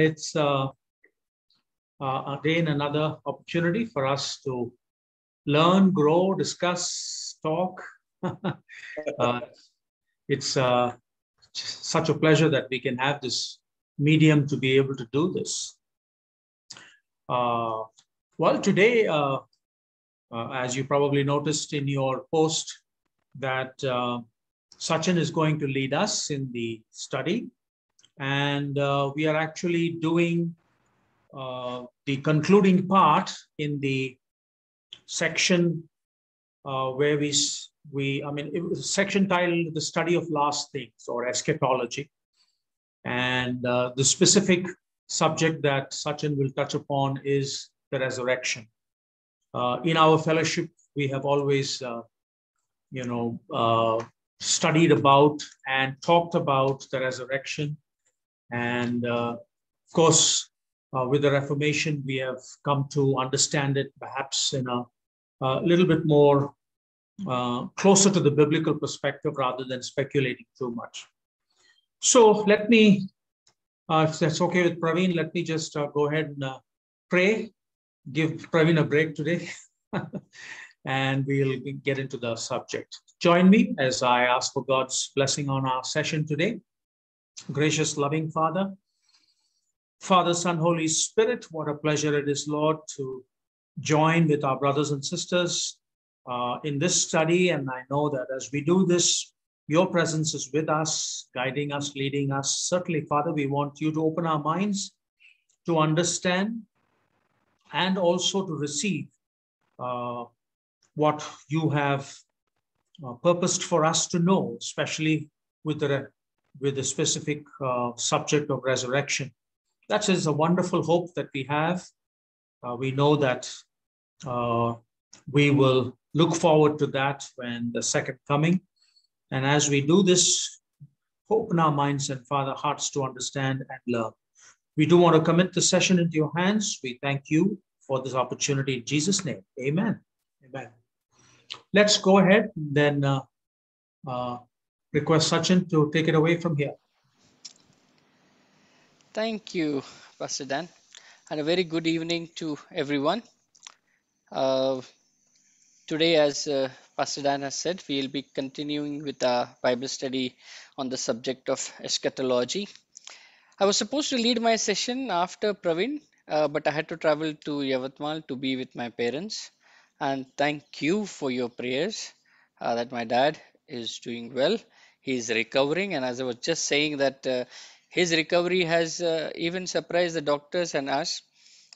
it's uh, uh, again another opportunity for us to learn, grow, discuss, talk. uh, it's uh, such a pleasure that we can have this medium to be able to do this. Uh, well, today, uh, as you probably noticed in your post, that Sachin is going to lead us in the study. And uh, we are actually doing uh, the concluding part in the section uh, where we, we, I mean, it was a section titled The Study of Last Things or Eschatology. And uh, the specific subject that Sachin will touch upon is the resurrection. Uh, in our fellowship, we have always, uh, you know, studied about and talked about the resurrection. And uh, of course, uh, with the Reformation, we have come to understand it perhaps in a, a little bit more uh, closer to the biblical perspective rather than speculating too much. So let me, uh, if that's okay with Praveen, let me just uh, go ahead and uh, pray, give Praveen a break today, and we'll get into the subject. Join me as I ask for God's blessing on our session today. Gracious, loving Father, Father, Son, Holy Spirit, what a pleasure it is, Lord, to join with our brothers and sisters uh, in this study. And I know that as we do this, your presence is with us, guiding us, leading us. Certainly, Father, we want you to open our minds to understand and also to receive uh, what you have uh, purposed for us to know, especially with the, with the specific uh, subject of resurrection. That is a wonderful hope that we have. Uh, we know that uh, we will look forward to that when the second coming. And as we do this, open our minds and Father hearts to understand and learn. We do want to commit the session into your hands. We thank you for this opportunity in Jesus' name. Amen. Amen. Let's go ahead and then uh, uh, request Sachin to take it away from here. Thank you, Pastor Dan, and a very good evening to everyone. Uh, today, as uh, Pastor Dan has said, we'll be continuing with our Bible study on the subject of eschatology. I was supposed to lead my session after Praveen, uh, but I had to travel to Yavatmal to be with my parents. And thank you for your prayers uh, that my dad is doing well. He's recovering, and as I was just saying, that uh, his recovery has uh, even surprised the doctors and us.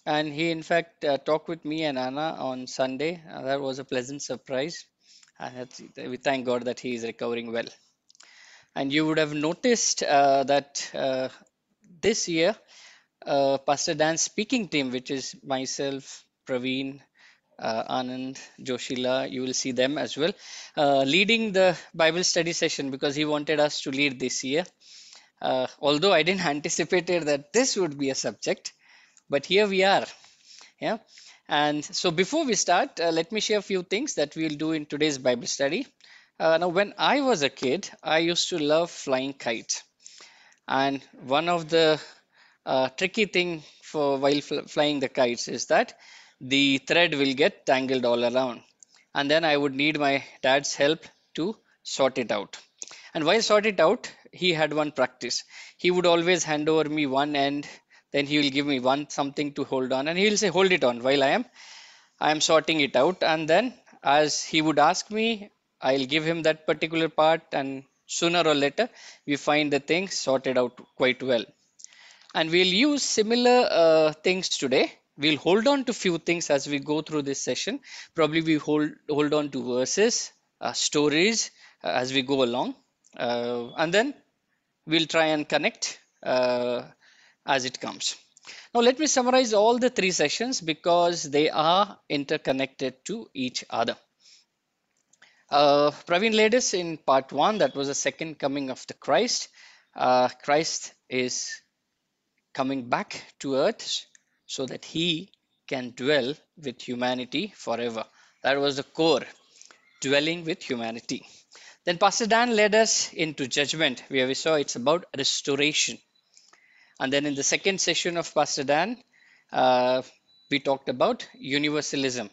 And he, in fact, uh, talked with me and Anna on Sunday. Uh, that was a pleasant surprise. And we thank God that he is recovering well. And you would have noticed uh, that uh, this year, Pastor Dan's speaking team, which is myself, Praveen, Anand, Joshila, you will see them as well, leading the Bible study session because he wanted us to lead this year uh, although I didn't anticipate that this would be a subject, but here we are. Yeah. And so before we start, uh, let me share a few things that we'll do in today's Bible study. Uh, now, when I was a kid, I used to love flying kites. And one of the uh, tricky thing for while fl flying the kites is that the thread will get tangled all around. And then I would need my dad's help to sort it out. And while sort it out, he had one practice. He would always hand over me one end, then he will give me one something to hold on, and he will say, "Hold it on," while I am, I am sorting it out. And then, as he would ask me, I'll give him that particular part, and sooner or later, we find the thing sorted out quite well. And we'll use similar uh, things today. We'll hold on to few things as we go through this session. Probably we hold hold on to verses, uh, stories uh, as we go along uh, and then we'll try and connect uh, as it comes. Now let me summarize all the three sessions because they are interconnected to each other. Uh, Praveen led us in part one, that was the second coming of the Christ. Uh, Christ is coming back to earth so that he can dwell with humanity forever. That was the core, dwelling with humanity. Then Pastor Dan led us into judgment, where we saw it's about restoration. And then in the second session of Pastor Dan, uh, we talked about universalism.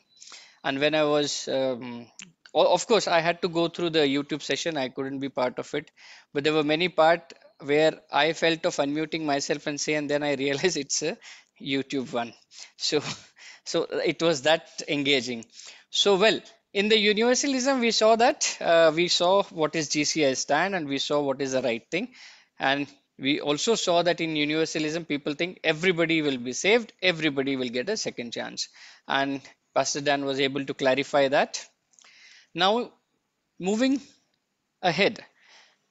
And when I was, um, of course, I had to go through the YouTube session. I couldn't be part of it, but there were many part where I felt of unmuting myself and say, and then I realized it's a YouTube one. So, so it was that engaging. So, well, in the universalism, we saw that uh, we saw what is GCI stand and we saw what is the right thing. And we also saw that in universalism, people think everybody will be saved, everybody will get a second chance. And Pastor Dan was able to clarify that. Now, moving ahead,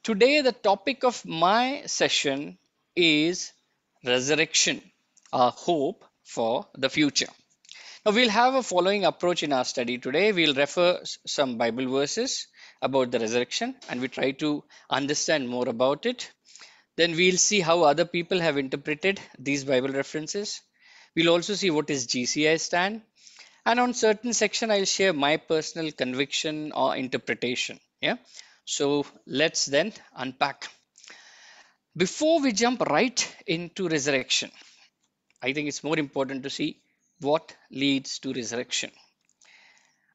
today the topic of my session is resurrection, a hope for the future. Now, we'll have a following approach in our study today. We'll refer some Bible verses about the resurrection and we try to understand more about it. Then we'll see how other people have interpreted these Bible references. We'll also see what is GCI stand. And on certain section, I'll share my personal conviction or interpretation. Yeah. So let's then unpack. Before we jump right into resurrection, I think it's more important to see what leads to resurrection.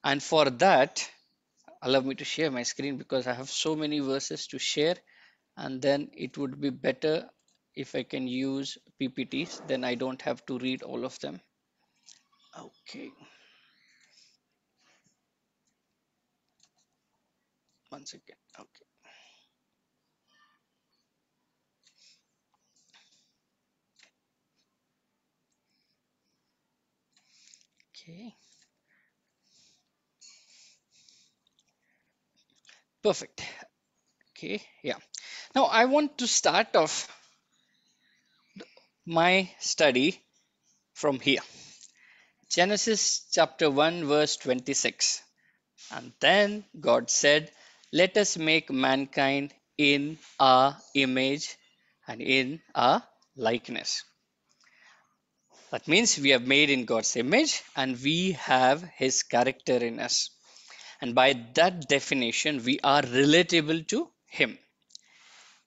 And for that, allow me to share my screen because I have so many verses to share and then it would be better if I can use PPTs then I don't have to read all of them. Okay. One second. Okay okay perfect okay yeah now I want to start off my study from here. Genesis chapter 1 verse 26. And then God said, let us make mankind in our image and in our likeness. That means we are made in God's image and we have his character in us. And by that definition, we are relatable to him.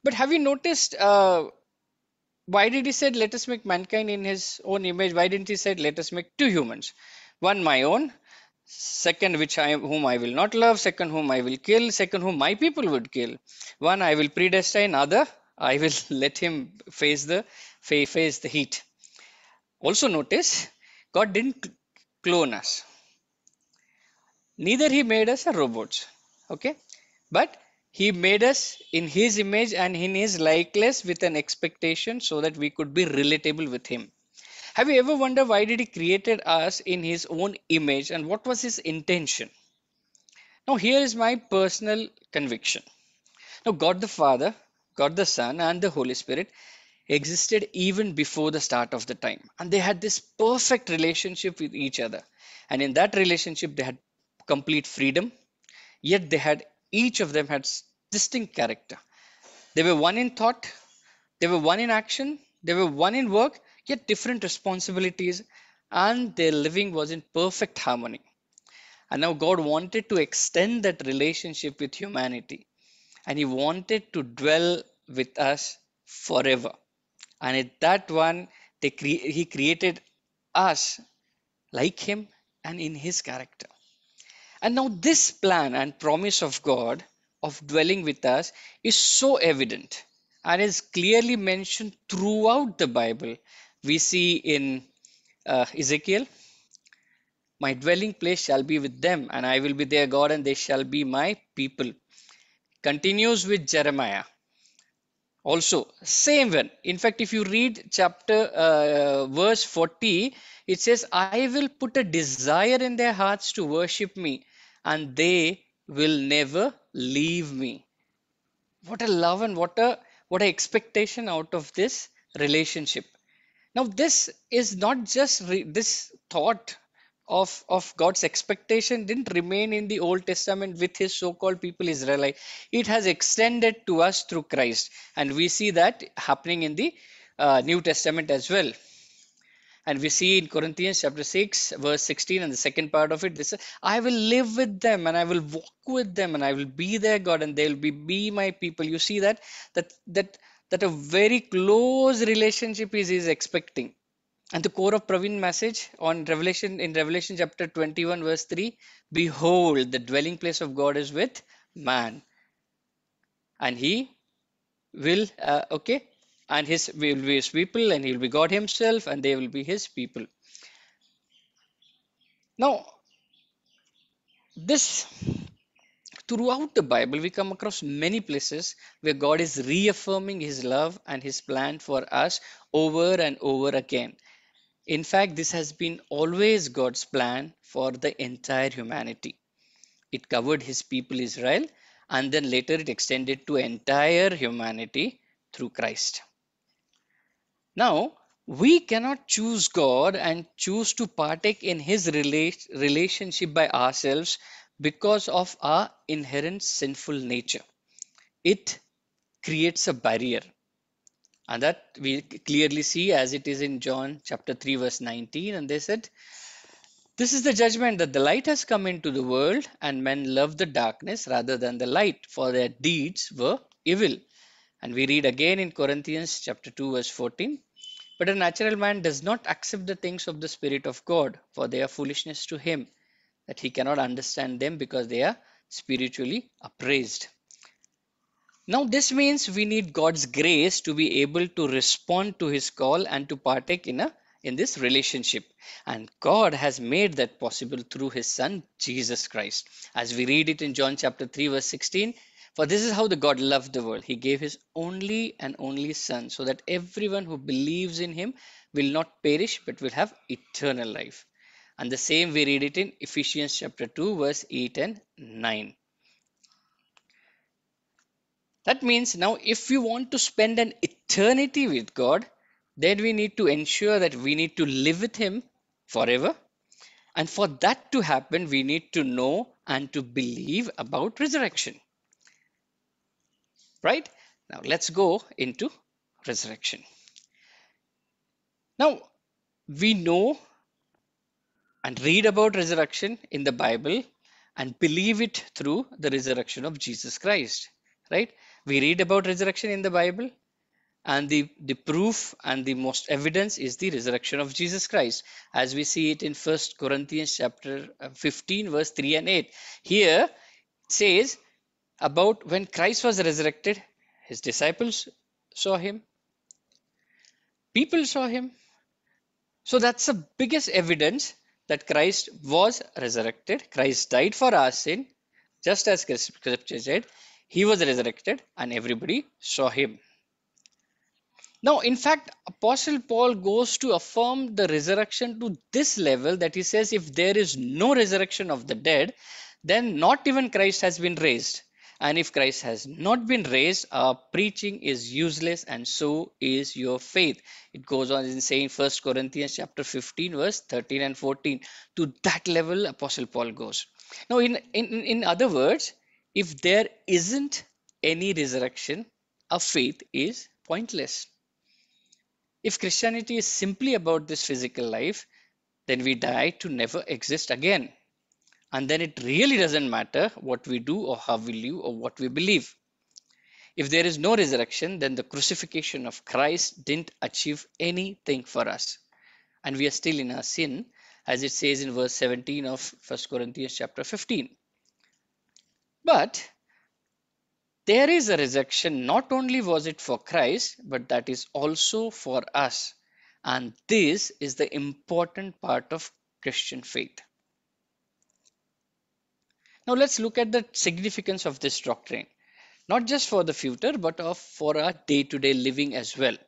But have you noticed uh, why did he said let us make mankind in his own image? Why didn't he said let us make two humans? One my own, second which I whom I will not love, second whom I will kill, second whom my people would kill. One I will predestine, other I will let him face the face the heat. Also notice God didn't clone us. Neither he made us a robots. Okay, but he made us in his image and in his likeness with an expectation so that we could be relatable with him. Have you ever wondered why did he created us in his own image and what was his intention? Now here is my personal conviction. Now God the Father, God the Son and the Holy Spirit existed even before the start of the time and they had this perfect relationship with each other and in that relationship they had complete freedom yet they had each of them had distinct character. They were one in thought, they were one in action, they were one in work, yet different responsibilities, and their living was in perfect harmony. And now God wanted to extend that relationship with humanity, and He wanted to dwell with us forever. And at that one, they cre- He created us like Him and in His character. And now, this plan and promise of God of dwelling with us is so evident and is clearly mentioned throughout the Bible. We see in uh, Ezekiel, My dwelling place shall be with them, and I will be their God, and they shall be my people. Continues with Jeremiah. Also, same one. In fact, if you read chapter uh, verse 40, it says, I will put a desire in their hearts to worship me, and they will never leave me. What a love and what a what a expectation out of this relationship. Now, this is not just this thought of of God's expectation didn't remain in the Old Testament with His so-called people Israelite. It has extended to us through Christ, and we see that happening in the uh, New Testament as well. And we see in Corinthians chapter 6, verse 16, and the second part of it, this I will live with them and I will walk with them and I will be their God and they'll be, be my people. You see that that that that a very close relationship is is expecting. And the core of Praveen message on Revelation in Revelation chapter 21 verse 3, behold the dwelling place of God is with man. And he will uh, okay and his will be his people and he will be God himself and they will be his people. Now this throughout the Bible, we come across many places where God is reaffirming His love and His plan for us over and over again. In fact, this has been always God's plan for the entire humanity. It covered His people Israel, and then later it extended to entire humanity through Christ. Now, we cannot choose God and choose to partake in His rela- relationship by ourselves because of our inherent sinful nature. It creates a barrier. And that we clearly see as it is in John chapter 3, verse 19. And they said, This is the judgment that the light has come into the world, and men love the darkness rather than the light, for their deeds were evil. And we read again in Corinthians chapter 2, verse 14. But a natural man does not accept the things of the Spirit of God, for they are foolishness to him that he cannot understand them because they are spiritually appraised. Now, this means we need God's grace to be able to respond to his call and to partake in a in this relationship. And God has made that possible through his son Jesus Christ. As we read it in John chapter 3 verse 16, for this is how the God loved the world. He gave his only and only son so that everyone who believes in him will not perish but will have eternal life. And the same we read it in Ephesians chapter 2, verse 8 and 9. That means now, if we want to spend an eternity with God, then we need to ensure that we need to live with Him forever. And for that to happen, we need to know and to believe about resurrection. Right? Now, let's go into resurrection. Now, we know and read about resurrection in the Bible and believe it through the resurrection of Jesus Christ. Right? We read about resurrection in the Bible and the, the proof and the most evidence is the resurrection of Jesus Christ as we see it in First Corinthians chapter uh, 15 verse 3 and 8. Here says about when Christ was resurrected, his disciples saw him, people saw him. So that's the biggest evidence that Christ was resurrected. Christ died for our sin, just as scripture said. He was resurrected and everybody saw him. Now, in fact, Apostle Paul goes to affirm the resurrection to this level that he says if there is no resurrection of the dead, then not even Christ has been raised. And if Christ has not been raised, our preaching is useless, and so is your faith. It goes on in saying First Corinthians chapter 15, verse 13 and 14. To that level, Apostle Paul goes. Now, in, in, in other words, if there isn't any resurrection, a faith is pointless. If Christianity is simply about this physical life, then we die to never exist again and then it really doesn't matter what we do or how we live or what we believe. If there is no resurrection, then the crucifixion of Christ didn't achieve anything for us. And we are still in our sin, as it says in verse 17 of 1 Corinthians chapter 15. But there is a resurrection, not only was it for Christ, but that is also for us. And this is the important part of Christian faith. Now let's look at the significance of this doctrine, not just for the future, but of for our day-to-day -day living as well.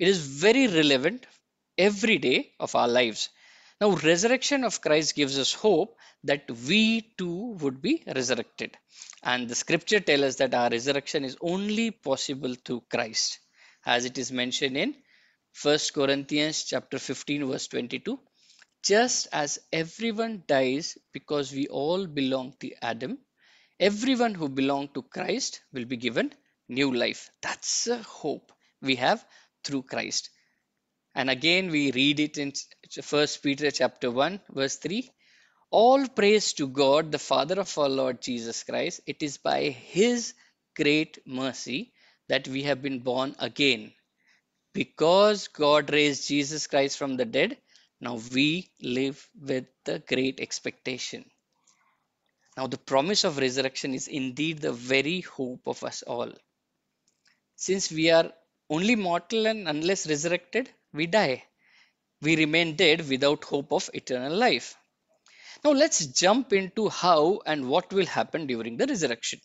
It is very relevant every day of our lives. Now, resurrection of Christ gives us hope that we too would be resurrected. And the scripture tells us that our resurrection is only possible through Christ, as it is mentioned in 1 Corinthians chapter 15, verse 22 just as everyone dies because we all belong to Adam, everyone who belongs to Christ will be given new life. That's a hope we have through Christ. And again, we read it in First Peter chapter 1, verse 3. All praise to God, the Father of our Lord Jesus Christ. It is by His great mercy that we have been born again. Because God raised Jesus Christ from the dead, now we live with the great expectation. Now, the promise of resurrection is indeed the very hope of us all. Since we are only mortal and unless resurrected, we die. We remain dead without hope of eternal life. Now, let's jump into how and what will happen during the resurrection.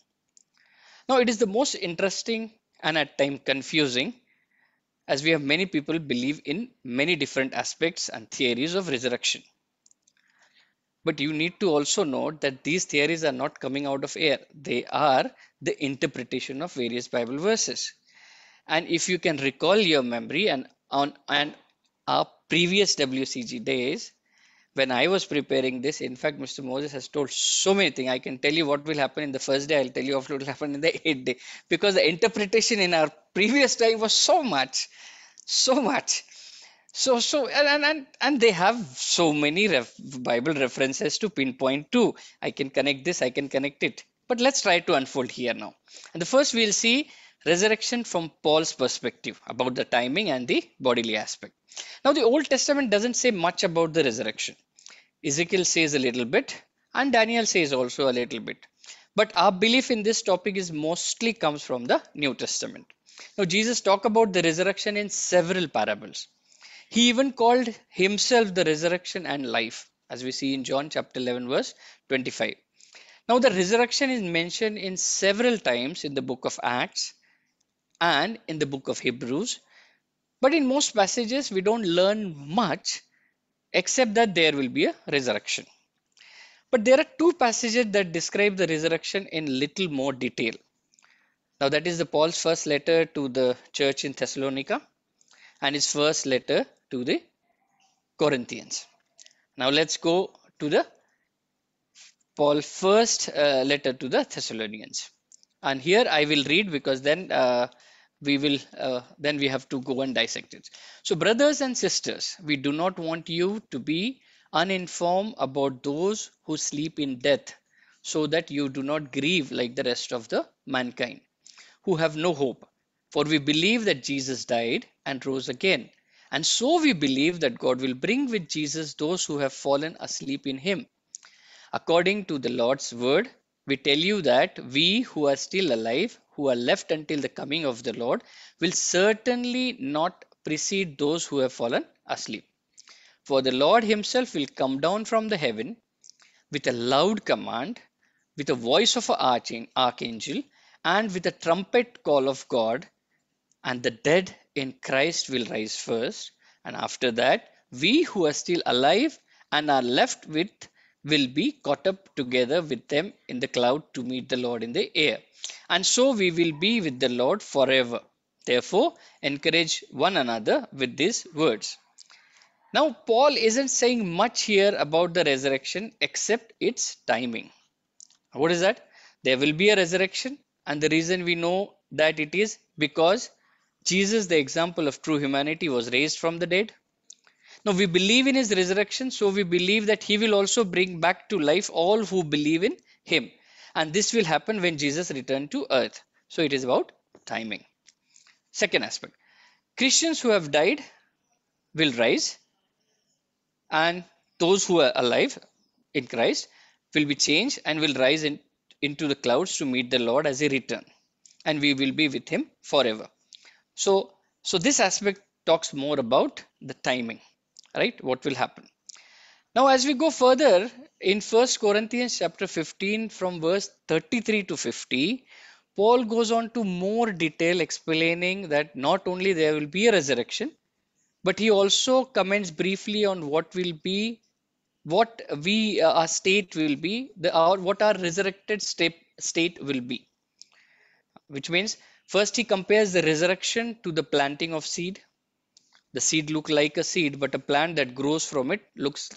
Now, it is the most interesting and at times confusing as we have many people believe in many different aspects and theories of resurrection. But you need to also note that these theories are not coming out of air. They are the interpretation of various Bible verses. And if you can recall your memory and on and our previous WCG days, when I was preparing this, in fact, Mr. Moses has told so many things. I can tell you what will happen in the first day. I'll tell you what will happen in the eighth day. Because the interpretation in our previous time was so much, so much. So, so, and, and, and they have so many ref, Bible references to pinpoint to. I can connect this, I can connect it. But let's try to unfold here now. And the first we'll see resurrection from Paul's perspective about the timing and the bodily aspect. Now, the Old Testament doesn't say much about the resurrection. Ezekiel says a little bit, and Daniel says also a little bit. But our belief in this topic is mostly comes from the New Testament. Now, Jesus talked about the resurrection in several parables. He even called himself the resurrection and life, as we see in John chapter 11, verse 25. Now, the resurrection is mentioned in several times in the book of Acts and in the book of Hebrews. But in most passages, we don't learn much except that there will be a resurrection. But there are two passages that describe the resurrection in little more detail. Now, that is the Paul's first letter to the church in Thessalonica and his first letter to the Corinthians. Now, let's go to the Paul first uh, letter to the Thessalonians. And here I will read because then uh, we will uh, then we have to go and dissect it. So brothers and sisters we do not want you to be uninformed about those who sleep in death so that you do not grieve like the rest of the mankind who have no hope. For we believe that jesus died and rose again and so we believe that god will bring with jesus those who have fallen asleep in him. According to the lord's word we tell you that we who are still alive, who are left until the coming of the Lord, will certainly not precede those who have fallen asleep. For the Lord himself will come down from the heaven with a loud command, with a voice of an archangel, and with a trumpet call of God, and the dead in Christ will rise first, and after that, we who are still alive and are left with will be caught up together with them in the cloud to meet the Lord in the air. And so we will be with the Lord forever. Therefore, encourage one another with these words. Now, Paul isn't saying much here about the resurrection except its timing. What is that? There will be a resurrection, and the reason we know that it is because Jesus, the example of true humanity, was raised from the dead. Now we believe in his resurrection, so we believe that he will also bring back to life all who believe in him. And this will happen when Jesus returned to earth. So it is about timing. Second aspect Christians who have died will rise, and those who are alive in Christ will be changed and will rise in, into the clouds to meet the Lord as he returns, and we will be with him forever. So, so this aspect talks more about the timing right? What will happen? Now as we go further in first corinthians chapter 15 from verse 33 to 50 paul goes on to more detail explaining that not only there will be a resurrection but he also comments briefly on what will be what we uh, our state will be the our what our resurrected state state will be. Which means first he compares the resurrection to the planting of seed the seed look like a seed but a plant that grows from it looks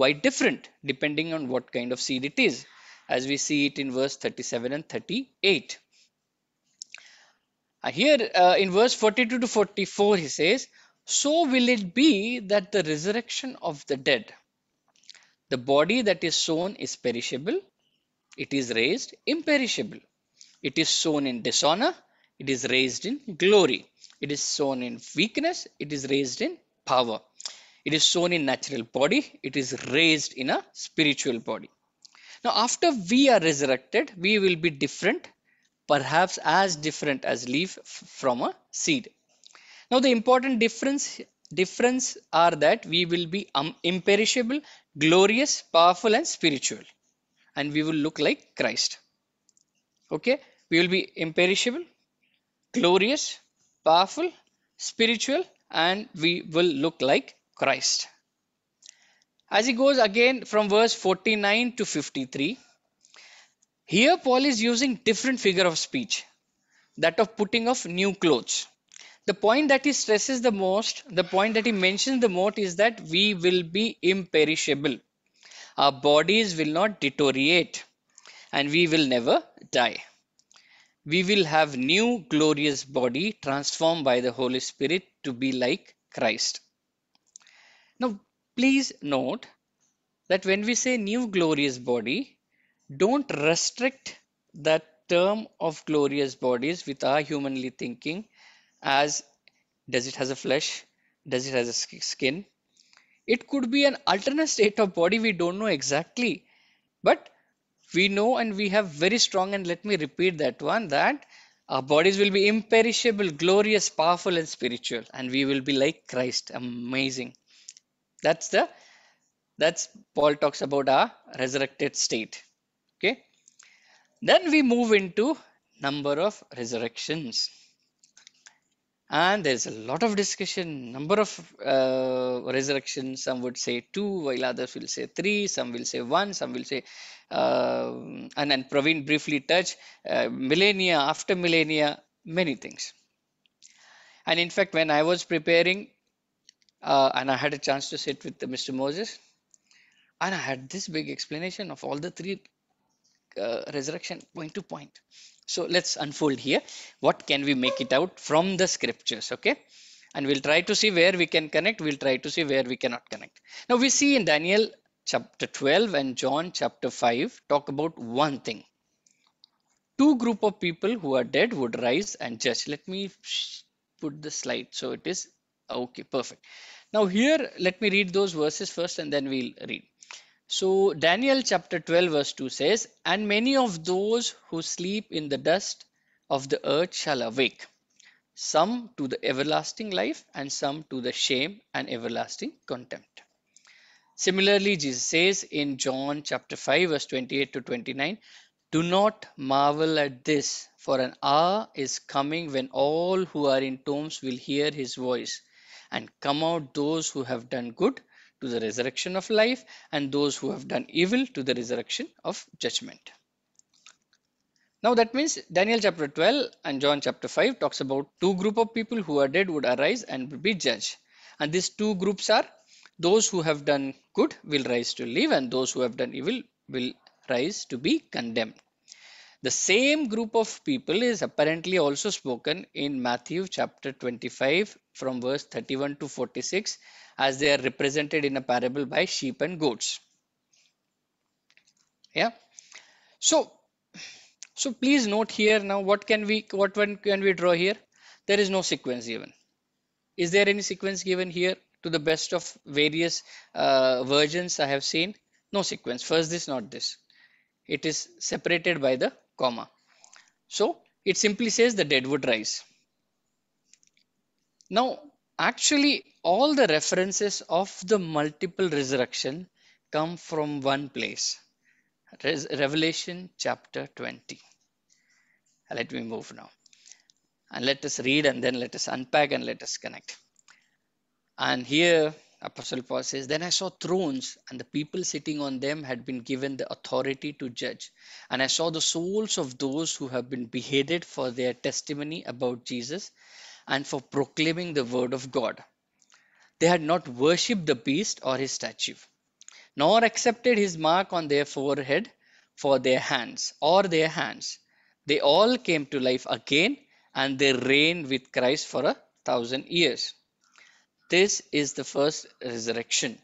quite different depending on what kind of seed it is as we see it in verse 37 and 38 uh, here uh, in verse 42 to 44 he says so will it be that the resurrection of the dead the body that is sown is perishable it is raised imperishable it is sown in dishonor it is raised in glory. It is sown in weakness, it is raised in power. It is sown in natural body, it is raised in a spiritual body. Now, after we are resurrected, we will be different, perhaps as different as leaf from a seed. Now, the important difference difference are that we will be um, imperishable, glorious, powerful, and spiritual, and we will look like Christ. Okay, we will be imperishable, glorious, powerful, spiritual, and we will look like Christ. As he goes again from verse 49 to 53, here Paul is using different figure of speech, that of putting of new clothes. The point that he stresses the most, the point that he mentions the most is that we will be imperishable. Our bodies will not deteriorate and we will never die. We will have new glorious body transformed by the Holy Spirit to be like Christ. Now, please note that when we say new glorious body, don't restrict that term of glorious bodies with our humanly thinking as does it has a flesh? Does it has a skin? It could be an alternate state of body we don't know exactly. But we know and we have very strong and let me repeat that one that our bodies will be imperishable glorious powerful and spiritual and we will be like christ. Amazing. That's the that's paul talks about our resurrected state. Okay? Then we move into number of resurrections and there's a lot of discussion number of uh, resurrections some would say two while others will say three some will say one some will say uh, and then Praveen briefly touched uh, millennia after millennia many things and in fact when I was preparing uh, and I had a chance to sit with Mr. Moses and I had this big explanation of all the three uh, resurrection point to point so let's unfold here. What can we make it out from the scriptures? Okay. And we'll try to see where we can connect. We'll try to see where we cannot connect. Now we see in Daniel chapter 12 and John chapter 5 talk about one thing. Two group of people who are dead would rise and judge. Let me put the slide. So it is okay. Perfect. Now here, let me read those verses first and then we'll read. So Daniel chapter 12 verse 2 says, And many of those who sleep in the dust of the earth shall awake, some to the everlasting life and some to the shame and everlasting contempt. Similarly, Jesus says in John chapter 5 verse 28 to 29, Do not marvel at this, for an hour is coming when all who are in tombs will hear his voice, and come out those who have done good to the resurrection of life and those who have done evil to the resurrection of judgment. Now that means Daniel chapter 12 and John chapter 5 talks about two group of people who are dead would arise and be judged. And these two groups are those who have done good will rise to live and those who have done evil will rise to be condemned. The same group of people is apparently also spoken in Matthew chapter 25 from verse 31 to 46 as they are represented in a parable by sheep and goats. Yeah. So, so please note here now what can we what one can we draw here? There is no sequence given. Is there any sequence given here to the best of various uh, versions I have seen? No sequence. First this, not this. It is separated by the comma. So it simply says the dead would rise. Now, actually, all the references of the multiple resurrection come from one place. Revelation chapter 20. Let me move now. And let us read and then let us unpack and let us connect. And here Apostle Paul says, Then I saw thrones, and the people sitting on them had been given the authority to judge. And I saw the souls of those who have been beheaded for their testimony about Jesus and for proclaiming the word of God. They had not worshipped the beast or his statue, nor accepted his mark on their forehead for their hands or their hands. They all came to life again and they reigned with Christ for a thousand years. This is the first resurrection.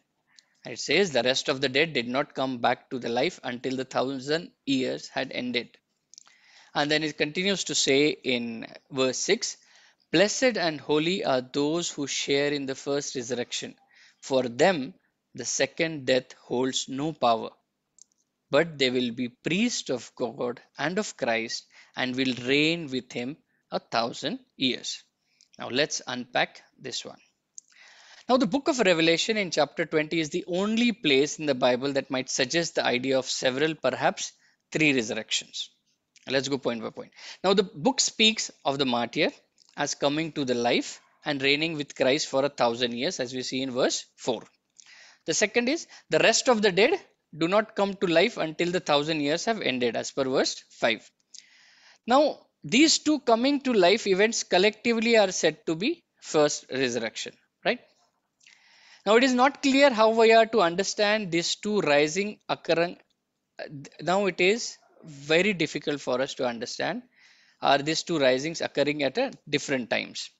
It says the rest of the dead did not come back to the life until the thousand years had ended. And then it continues to say in verse 6 Blessed and holy are those who share in the first resurrection. For them, the second death holds no power, but they will be priests of God and of Christ and will reign with him a thousand years. Now, let's unpack this one. Now, the book of Revelation in chapter 20 is the only place in the Bible that might suggest the idea of several, perhaps three resurrections. Let's go point by point. Now, the book speaks of the martyr as coming to the life and reigning with Christ for a thousand years, as we see in verse 4. The second is the rest of the dead do not come to life until the thousand years have ended, as per verse 5. Now, these two coming to life events collectively are said to be first resurrection? Now it is not clear how we are to understand these two rising occurring. Now it is very difficult for us to understand are these two risings occurring at different times.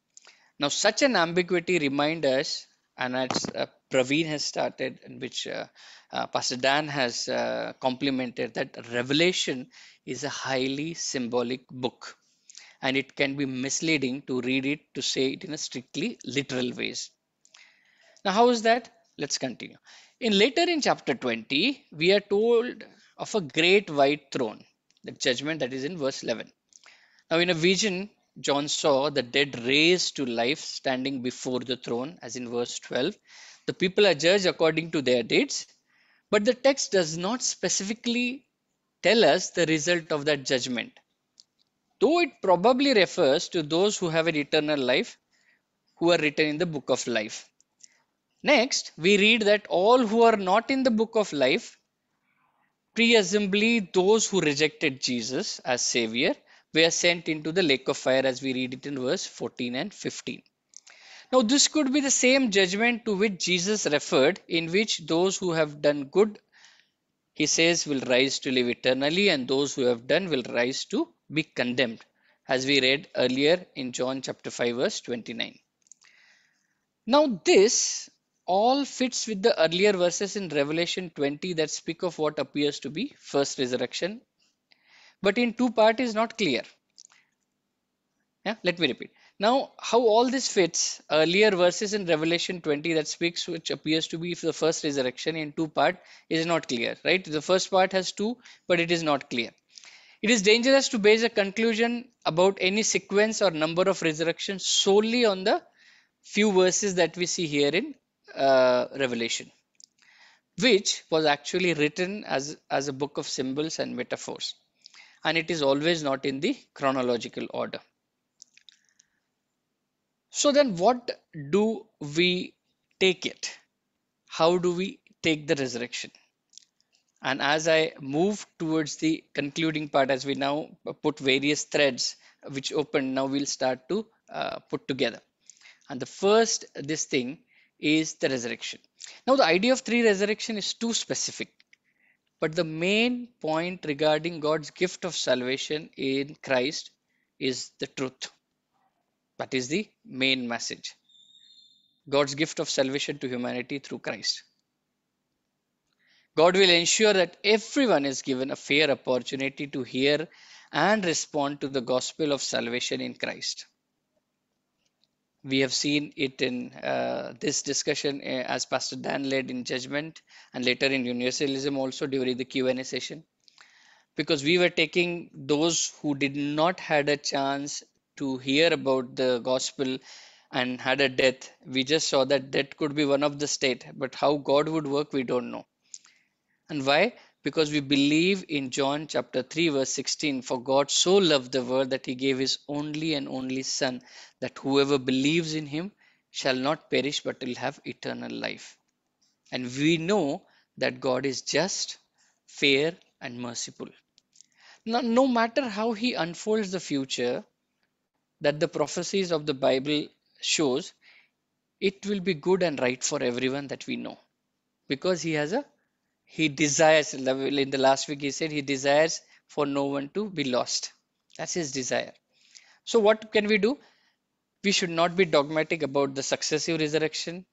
Now such an ambiguity reminds us and as uh, Praveen has started and which uh, uh, Pastor Dan has uh, complimented that Revelation is a highly symbolic book and it can be misleading to read it to say it in a strictly literal ways. Now, how is that? Let's continue. In later in chapter 20, we are told of a great white throne, the judgment that is in verse 11. Now, in a vision, John saw the dead raised to life standing before the throne, as in verse 12. The people are judged according to their deeds, but the text does not specifically tell us the result of that judgment. Though it probably refers to those who have an eternal life who are written in the book of life. Next, we read that all who are not in the book of life, presumably those who rejected Jesus as Savior, were sent into the lake of fire as we read it in verse 14 and 15. Now, this could be the same judgment to which Jesus referred, in which those who have done good, he says, will rise to live eternally, and those who have done will rise to be condemned, as we read earlier in John chapter 5, verse 29. Now, this all fits with the earlier verses in Revelation 20 that speak of what appears to be first resurrection, but in two part is not clear. Yeah, let me repeat. Now, how all this fits earlier verses in Revelation 20 that speaks which appears to be the first resurrection in two part is not clear, right? The first part has two, but it is not clear. It is dangerous to base a conclusion about any sequence or number of resurrections solely on the few verses that we see here in uh, Revelation, which was actually written as, as a book of symbols and metaphors. And it is always not in the chronological order. So then what do we take it? How do we take the resurrection? And as I move towards the concluding part, as we now put various threads which open, now we'll start to uh, put together. And the first, this thing is the resurrection. Now, the idea of three resurrection is too specific, but the main point regarding God's gift of salvation in Christ is the truth. That is the main message. God's gift of salvation to humanity through Christ. God will ensure that everyone is given a fair opportunity to hear and respond to the gospel of salvation in Christ we have seen it in uh, this discussion uh, as pastor dan led in judgment and later in universalism also during the q&a session. Because we were taking those who did not had a chance to hear about the gospel and had a death we just saw that that could be one of the state but how god would work we don't know. And why because we believe in John chapter 3 verse 16 for God so loved the world that he gave his only and only son that whoever believes in him shall not perish but will have eternal life. And we know that God is just fair and merciful. Now no matter how he unfolds the future that the prophecies of the bible shows it will be good and right for everyone that we know. Because he has a he desires in the last week he said he desires for no one to be lost. That's his desire. So what can we do? We should not be dogmatic about the successive resurrection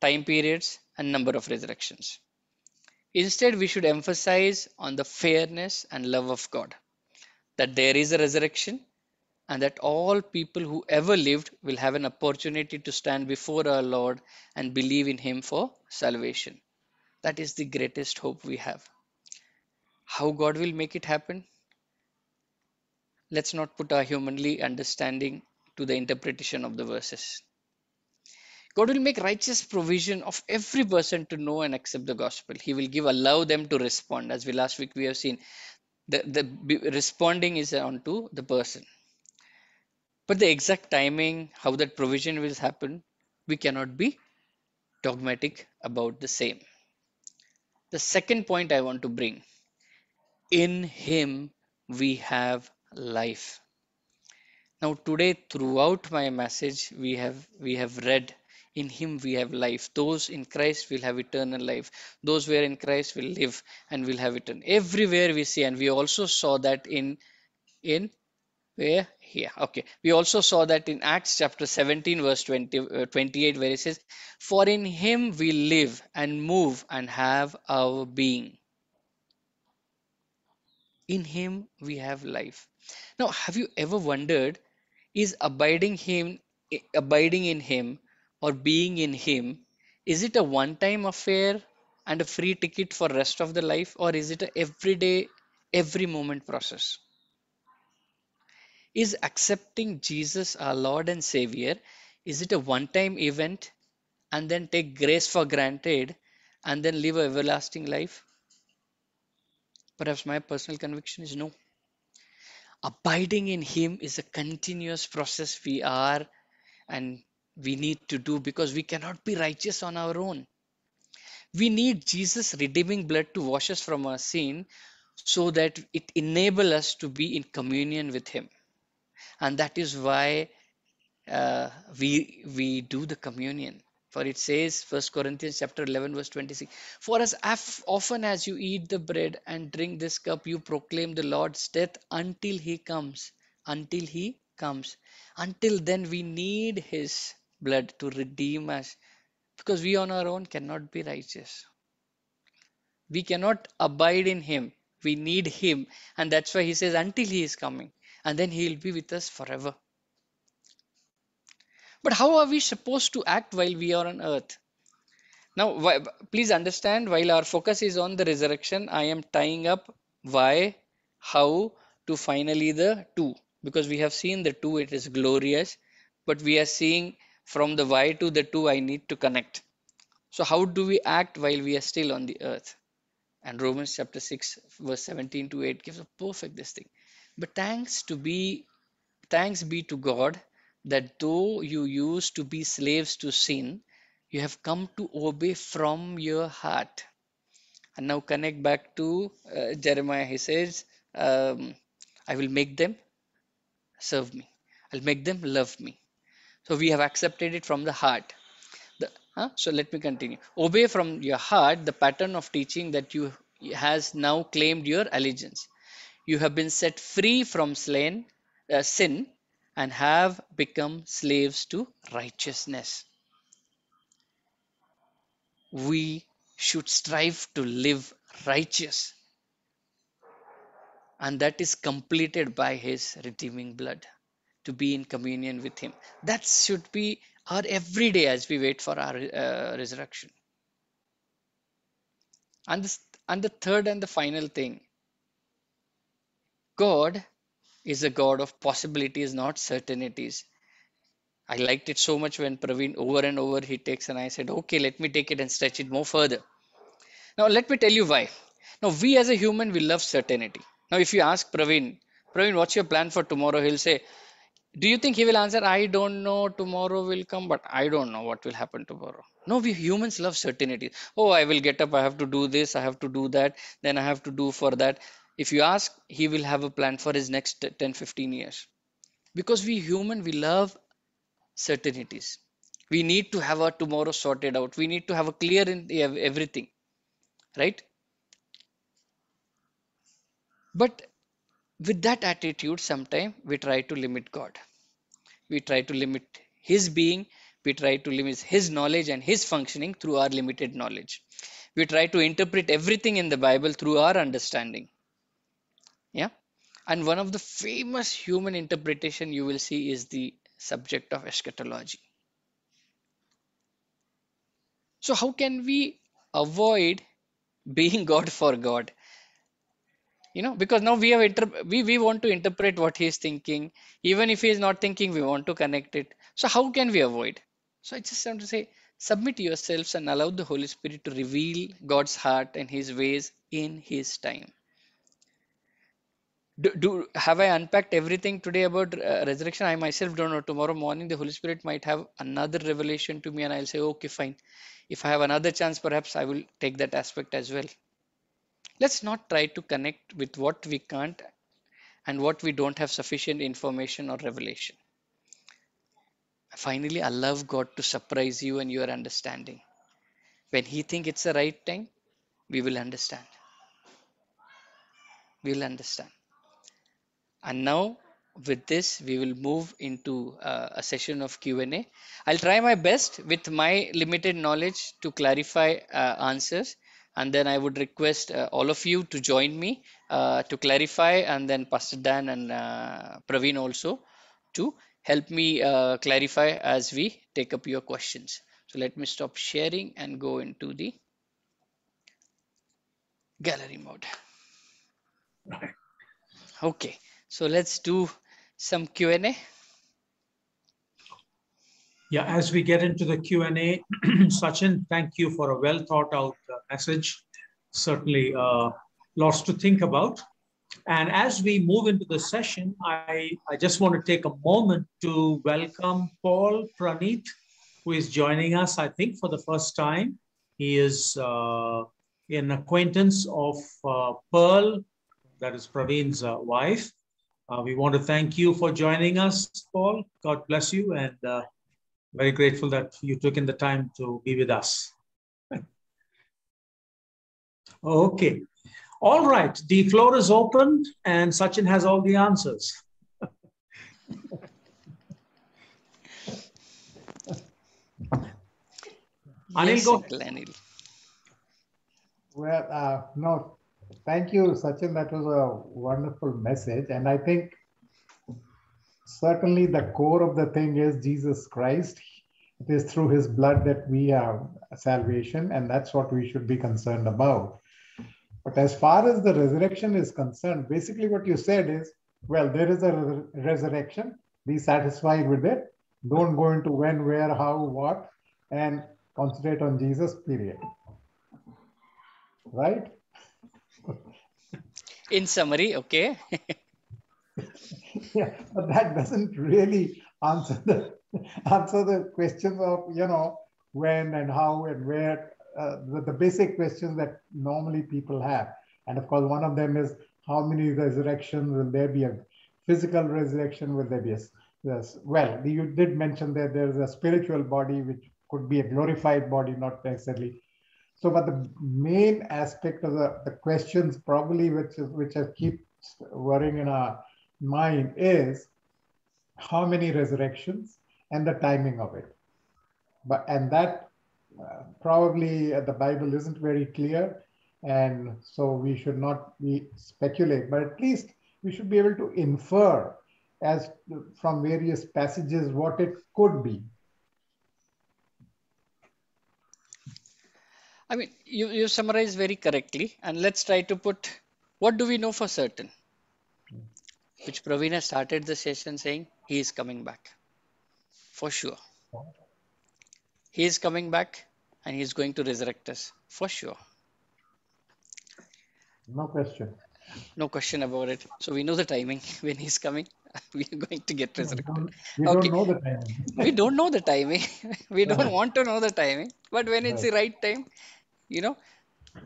time periods and number of resurrections. Instead we should emphasize on the fairness and love of god that there is a resurrection and that all people who ever lived will have an opportunity to stand before our Lord and believe in Him for salvation. That is the greatest hope we have. How God will make it happen? Let's not put our humanly understanding to the interpretation of the verses. God will make righteous provision of every person to know and accept the gospel. He will give allow them to respond. As we last week we have seen, the, the responding is on to the person. But the exact timing, how that provision will happen, we cannot be dogmatic about the same. The second point I want to bring in Him we have life. Now, today, throughout my message, we have we have read in him we have life. Those in christ will have eternal life. Those who are in christ will live and will have eternal everywhere we see and we also saw that in in where here okay. We also saw that in acts chapter 17 verse 20 uh, 28 where it says for in him we live and move and have our being. In him we have life. Now have you ever wondered is abiding him abiding in him or being in him is it a one time affair and a free ticket for rest of the life or is it a everyday every moment process is accepting Jesus our Lord and Savior, is it a one time event and then take grace for granted and then live an everlasting life? Perhaps my personal conviction is no. Abiding in Him is a continuous process we are and we need to do because we cannot be righteous on our own. We need Jesus' redeeming blood to wash us from our sin so that it enable us to be in communion with Him and that is why uh, we we do the communion. For it says first corinthians chapter 11 verse 26 for as often as you eat the bread and drink this cup you proclaim the lord's death until he comes until he comes. Until then we need his blood to redeem us because we on our own cannot be righteous. We cannot abide in him. We need him. And that's why he says until he is coming and then he will be with us forever. But how are we supposed to act while we are on earth? Now, please understand while our focus is on the resurrection, I am tying up why, how to finally the two because we have seen the two, it is glorious, but we are seeing from the why to the two, I need to connect. So, how do we act while we are still on the earth? And Romans chapter 6, verse 17 to 8 gives a perfect this thing. But thanks to be thanks be to God that though you used to be slaves to sin, you have come to obey from your heart. And now connect back to uh, Jeremiah. He says, um, I will make them serve me. I'll make them love me. So we have accepted it from the heart. The, huh? So let me continue. Obey from your heart the pattern of teaching that you has now claimed your allegiance you have been set free from slain, uh, sin and have become slaves to righteousness. We should strive to live righteous, and that is completed by His redeeming blood to be in communion with Him. That should be our everyday as we wait for our uh, resurrection. And, this, and the third and the final thing God is a God of possibilities, not certainties. I liked it so much when Praveen over and over he takes and I said, okay, let me take it and stretch it more further. Now, let me tell you why. Now, we as a human, we love certainty. Now, if you ask Praveen, Praveen, what's your plan for tomorrow? He'll say, do you think he will answer, I don't know, tomorrow will come, but I don't know what will happen tomorrow. No, we humans love certainty. Oh, I will get up, I have to do this, I have to do that, then I have to do for that if you ask he will have a plan for his next 10 15 years. Because we human we love certainties. We need to have our tomorrow sorted out. We need to have a clear in everything right? But with that attitude sometimes we try to limit god. We try to limit his being. We try to limit his knowledge and his functioning through our limited knowledge. We try to interpret everything in the bible through our understanding yeah And one of the famous human interpretation you will see is the subject of eschatology. So how can we avoid being God for God? You know, because now we have inter- we we want to interpret what he is thinking. Even if he is not thinking, we want to connect it. So how can we avoid? So I just want to say, submit yourselves and allow the Holy Spirit to reveal God's heart and His ways in His time. Do, do have I unpacked everything today about uh, resurrection? I myself don't know. Tomorrow morning, the Holy Spirit might have another revelation to me, and I'll say, okay, fine. If I have another chance, perhaps I will take that aspect as well. Let's not try to connect with what we can't and what we don't have sufficient information or revelation. Finally, allow God to surprise you and your understanding. When He think it's the right time, we will understand. We will understand. And now with this, we will move into uh, a session of Q&A. I'll try my best with my limited knowledge to clarify uh, answers. And then I would request uh, all of you to join me uh, to clarify and then Pastor Dan and uh, Praveen also to help me uh, clarify as we take up your questions. So let me stop sharing and go into the gallery mode. Okay, so let's do some Q&A. Yeah, as we get into the Q&A, Sachin, thank you for a well thought out uh, message. Certainly uh, lots to think about. And as we move into the session, I, I just want to take a moment to welcome Paul Praneeth, who is joining us, I think, for the first time. He is uh, an acquaintance of uh, Pearl, that is Praveen's uh, wife. Uh, we want to thank you for joining us, Paul. God bless you, and uh, very grateful that you took in the time to be with us. okay. All right. The floor is open, and Sachin has all the answers. Anil, Yes, go. Anil. Well, uh, no, thank you, Sachin. That was a wonderful message. And I think certainly the core of the thing is Jesus Christ. It is through his blood that we have salvation, and that's what we should be concerned about. But as far as the resurrection is concerned, basically what you said is well, there is a res- resurrection, be satisfied with it. Don't go into when, where, how, what, and concentrate on Jesus, period. Right? In summary, okay. yeah, but that doesn't really answer the answer the questions of you know when and how and where uh, the, the basic questions that normally people have. And of course, one of them is how many resurrections will there be a physical resurrection? Will there be a yes? Well, you did mention that there is a spiritual body which could be a glorified body, not necessarily. So, but the main aspect of the, the questions probably which is which I keep worrying in our mind is how many resurrections and the timing of it. But and that uh, probably uh, the Bible isn't very clear, and so we should not be speculate, but at least we should be able to infer as from various passages what it could be. I mean, you, you summarized very correctly, and let's try to put what do we know for certain? Which Praveen has started the session saying he is coming back for sure. He is coming back and he is going to resurrect us for sure. No question. No question about it. So we know the timing when he's coming. We are going to get We resurrected. don't, we Okay. don't know the timing. We don't know the timing. We don't want to know the timing. But when it's the right time, you know,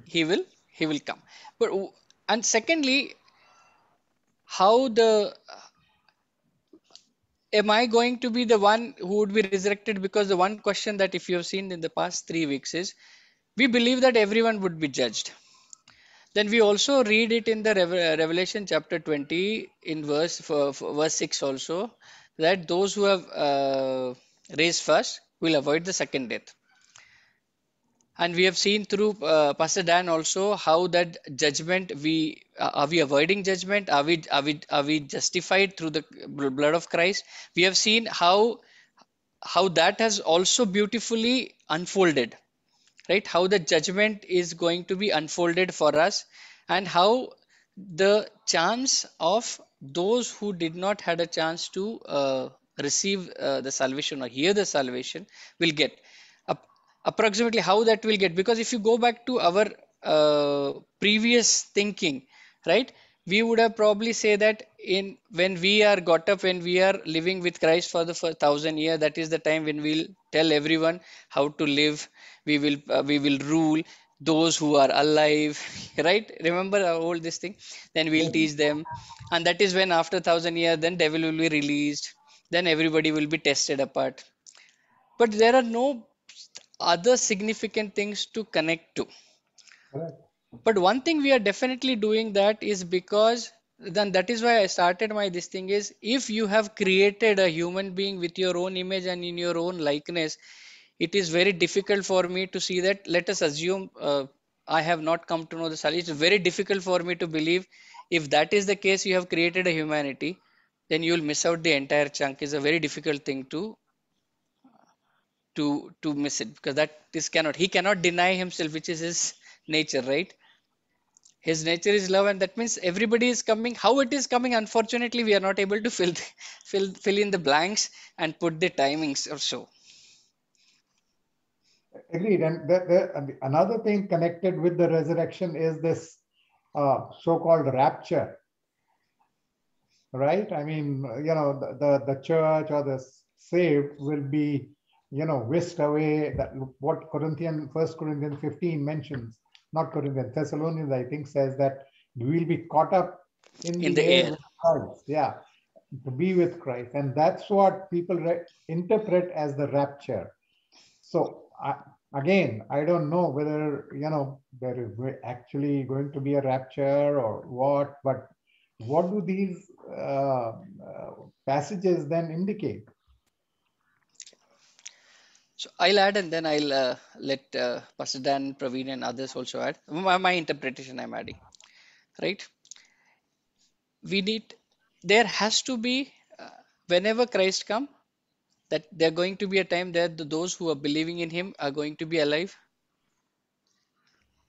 he will he will come. But and secondly, how the am I going to be the one who would be resurrected? Because the one question that if you have seen in the past three weeks is we believe that everyone would be judged. Then we also read it in the Revelation chapter 20 in verse for, for verse 6 also that those who have uh, raised first will avoid the second death. And we have seen through uh, pastor dan also how that judgment we uh, are we avoiding judgment? Are we are we are we justified through the blood of christ? We have seen how how that has also beautifully unfolded right? How the judgment is going to be unfolded for us and how the chance of those who did not had a chance to uh, receive uh, the salvation or hear the salvation will get approximately how that will get. Because if you go back to our uh, previous thinking right we would have probably say that in when we are got up when we are living with christ for the first thousand year that is the time when we'll tell everyone how to live. We will uh, we will rule those who are alive right? Remember all this thing? Then we'll teach them. And that is when after thousand year then devil will be released. Then everybody will be tested apart. But there are no other significant things to connect to. But one thing we are definitely doing that is because then that is why i started my this thing is if you have created a human being with your own image and in your own likeness it is very difficult for me to see that. Let us assume uh, i have not come to know the salvation it's very difficult for me to believe if that is the case you have created a humanity then you will miss out the entire chunk. Is a very difficult thing to to to miss it because that this cannot he cannot deny himself which is his nature right? His nature is love and that means everybody is coming how it is coming unfortunately we are not able to fill fill fill in the blanks and put the timings or so. Agreed and the, the, another thing connected with the resurrection is this uh, so-called rapture right? I mean you know the, the, the church or the saved will be you know whisked away that what corinthian first corinthians 15 mentions not corinthians thessalonians i think says that we'll be caught up in, in the, air, air. yeah to be with christ. And that's what people interpret as the rapture. So I, again i don't know whether you know there is actually going to be a rapture or what but what do these uh, uh, passages then indicate so I'll add and then I'll uh, let uh, Pastor Dan, Praveen, and others also add. My, my interpretation I'm adding, right? We need, there has to be, uh, whenever Christ come, that there going to be a time that those who are believing in Him are going to be alive.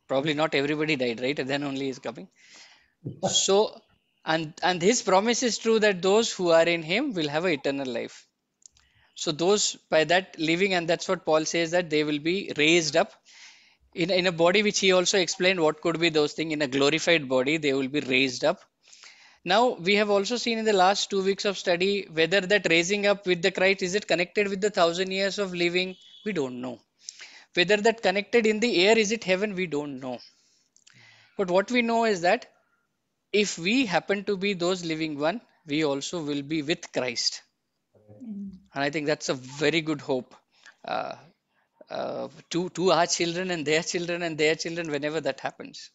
Probably not everybody died, right? And then only is coming. so, and and His promise is true that those who are in Him will have an eternal life so those by that living, and that's what Paul says that they will be raised up in, in a body which he also explained what could be those things in a glorified body, they will be raised up. Now we have also seen in the last two weeks of study whether that raising up with the Christ is it connected with the thousand years of living? We don't know. Whether that connected in the air is it heaven? We don't know. But what we know is that if we happen to be those living one, we also will be with Christ. Mm. And I think that's a very good hope uh, uh, to, to our children and their children and their children whenever that happens.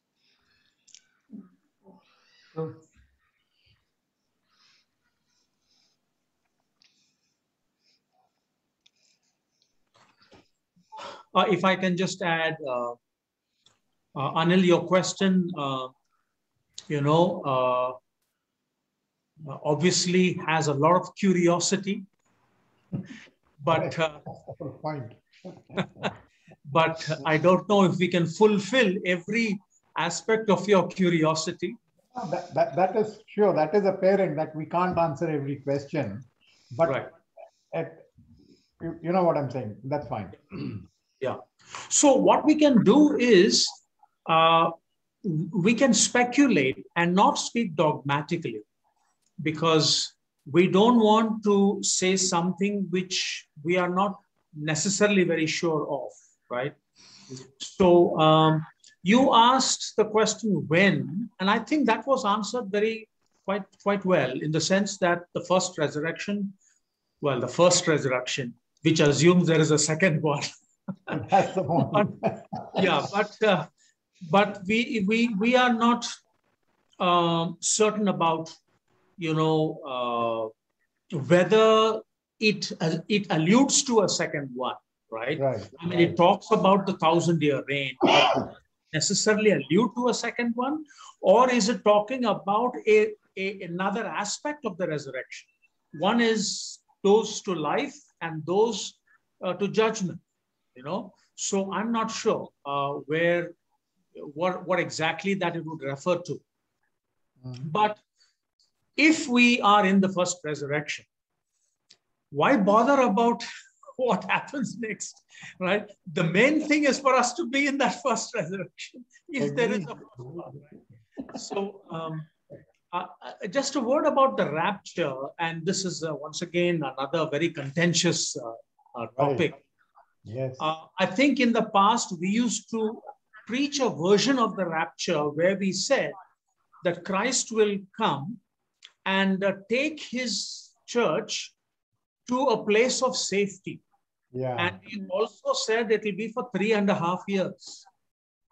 Uh, if I can just add, uh, uh, Anil, your question, uh, you know, uh, obviously has a lot of curiosity but uh, but I don't know if we can fulfill every aspect of your curiosity. That, that, that is sure. That is apparent that we can't answer every question. But right. at, you, you know what I'm saying. That's fine. yeah. So what we can do is uh, we can speculate and not speak dogmatically because we don't want to say something which we are not necessarily very sure of, right? So um, you asked the question when, and I think that was answered very quite quite well in the sense that the first resurrection, well, the first resurrection, which assumes there is a second one. That's the one. but, yeah, but uh, but we we we are not um, certain about you know, uh, whether it uh, it alludes to a second one, right? Right. I mean, right. it talks about the thousand year reign, necessarily allude to a second one, or is it talking about a, a another aspect of the resurrection? One is those to life and those uh, to judgment. You know, so I'm not sure uh, where what what exactly that it would refer to. Mhm. But if we are in the first resurrection, why bother about what happens next, right? The main thing is for us to be in that first resurrection, if there is a first one, right? So, um, uh, uh, just a word about the rapture, and this is uh, once again another very contentious uh, uh, topic. Yes. Uh, I think in the past we used to preach a version of the rapture where we said that Christ will come and uh, take his church to a place of safety. yeah. And he also said it will be for three and a half years.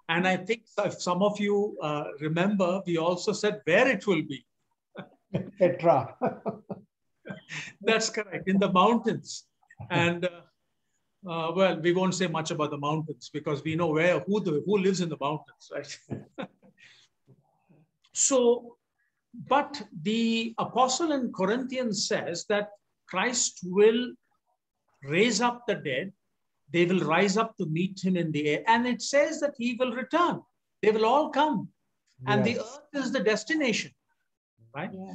And I think if some of you uh, remember, we also said where it will be. Petra. That's correct, in the mountains. And uh, uh, well, we won't say much about the mountains because we know where who the, who lives in the mountains, right? so, but the apostle in Corinthians says that Christ will raise up the dead. They will rise up to meet him in the air, and it says that he will return. They will all come, and the earth is the destination, right? Yeah.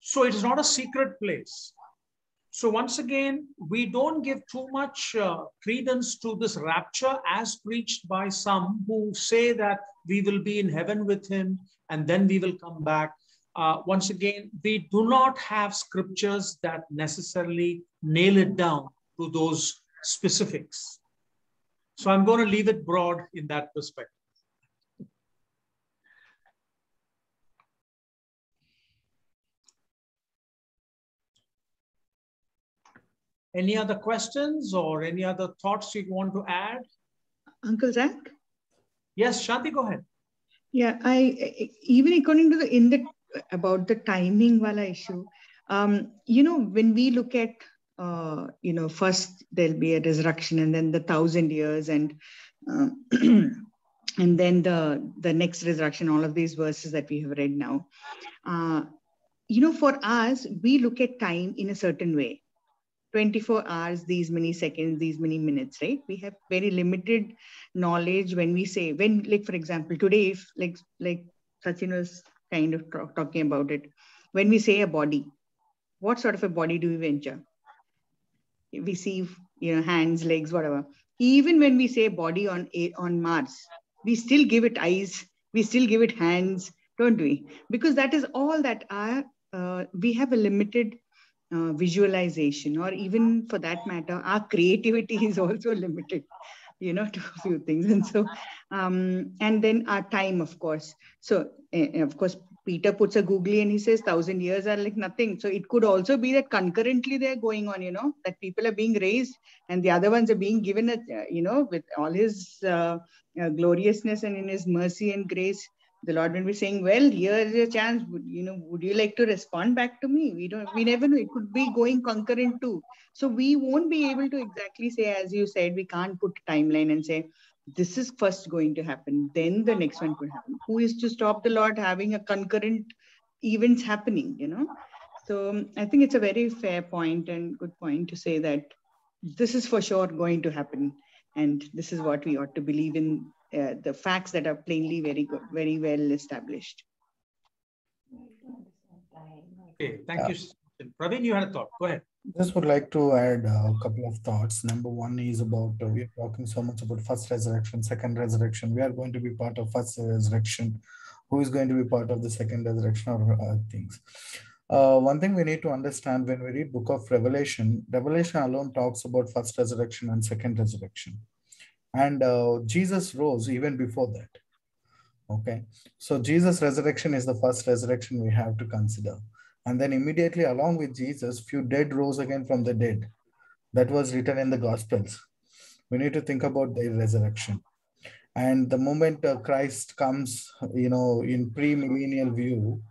So it is not a secret place. So once again, we don't give too much uh, credence to this rapture as preached by some who say that we will be in heaven with him and then we will come back. Uh, once again, we do not have scriptures that necessarily nail it down to those specifics. So I'm going to leave it broad in that perspective. Any other questions or any other thoughts you want to add? Uncle Zach? Yes, Shanti, go ahead. Yeah, I even according to the in the about the timing wala issue, um, you know, when we look at uh, you know, first there'll be a resurrection and then the thousand years and um, and then the the next resurrection, all of these verses that we have read now. Uh, you know, for us, we look at time in a certain way. 24 hours, these many seconds, these many minutes, right? We have very limited knowledge when we say when like for example today if like like Sachin was kind of talking about it. When we say a body what sort of a body do we venture? We see you know hands legs whatever. Even when we say body on on mars we still give it eyes we still give it hands don't we? Because that is all that are uh, we have a limited uh, visualization or even for that matter our creativity is also limited you know to a few things. And so um and then our time of course. So uh, of course peter puts a googly and he says thousand years are like nothing. So it could also be that concurrently they're going on you know that people are being raised and the other ones are being given a you know with all his uh, uh, gloriousness and in his mercy and grace the lord will be saying well here's your chance would you know would you like to respond back to me we don't we never know it could be going concurrent too so we won't be able to exactly say, as you said, we can't put timeline and say, this is first going to happen, then the next one could happen. Who is to stop the Lord having a concurrent events happening, you know? So um, I think it's a very fair point and good point to say that this is for sure going to happen. And this is what we ought to believe in uh, the facts that are plainly very good, very well established. Okay, thank you. Praveen, you had a thought. Go ahead. Just would like to add a couple of thoughts. Number one is about uh, we are talking so much about first resurrection, second resurrection. We are going to be part of first resurrection. Who is going to be part of the second resurrection or uh, things? Uh, one thing we need to understand when we read Book of Revelation, Revelation alone talks about first resurrection and second resurrection, and uh, Jesus rose even before that. Okay, so Jesus' resurrection is the first resurrection we have to consider. And then immediately along with Jesus, few dead rose again from the dead. That was written in the Gospels. We need to think about the resurrection. And the moment uh, Christ comes, you know, in pre-millennial view,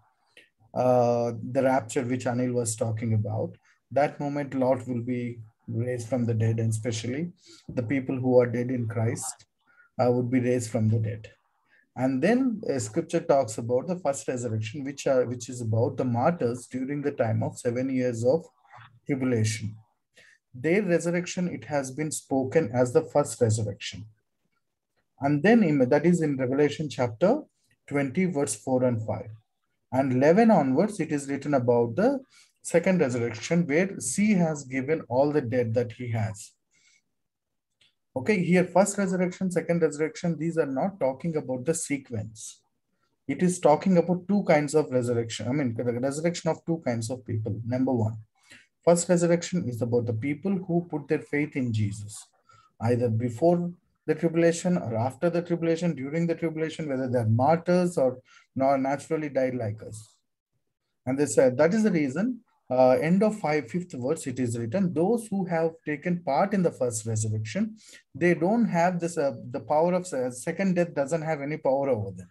uh, the rapture which Anil was talking about, that moment Lot will be raised from the dead, and especially the people who are dead in Christ uh, would be raised from the dead. And then uh, scripture talks about the first resurrection, which are which is about the martyrs during the time of seven years of tribulation. Their resurrection, it has been spoken as the first resurrection. And then in, that is in Revelation chapter 20, verse 4 and 5. And 11 onwards, it is written about the second resurrection, where sea has given all the dead that he has. Okay, here, first resurrection, second resurrection, these are not talking about the sequence. It is talking about two kinds of resurrection. I mean, the resurrection of two kinds of people. Number one, first resurrection is about the people who put their faith in Jesus, either before the tribulation or after the tribulation, during the tribulation, whether they're martyrs or not naturally died like us. And they said that is the reason, uh, end of five, fifth verse, it is written, those who have taken part in the first resurrection, they don't have this, uh, the power of uh, second death doesn't have any power over them.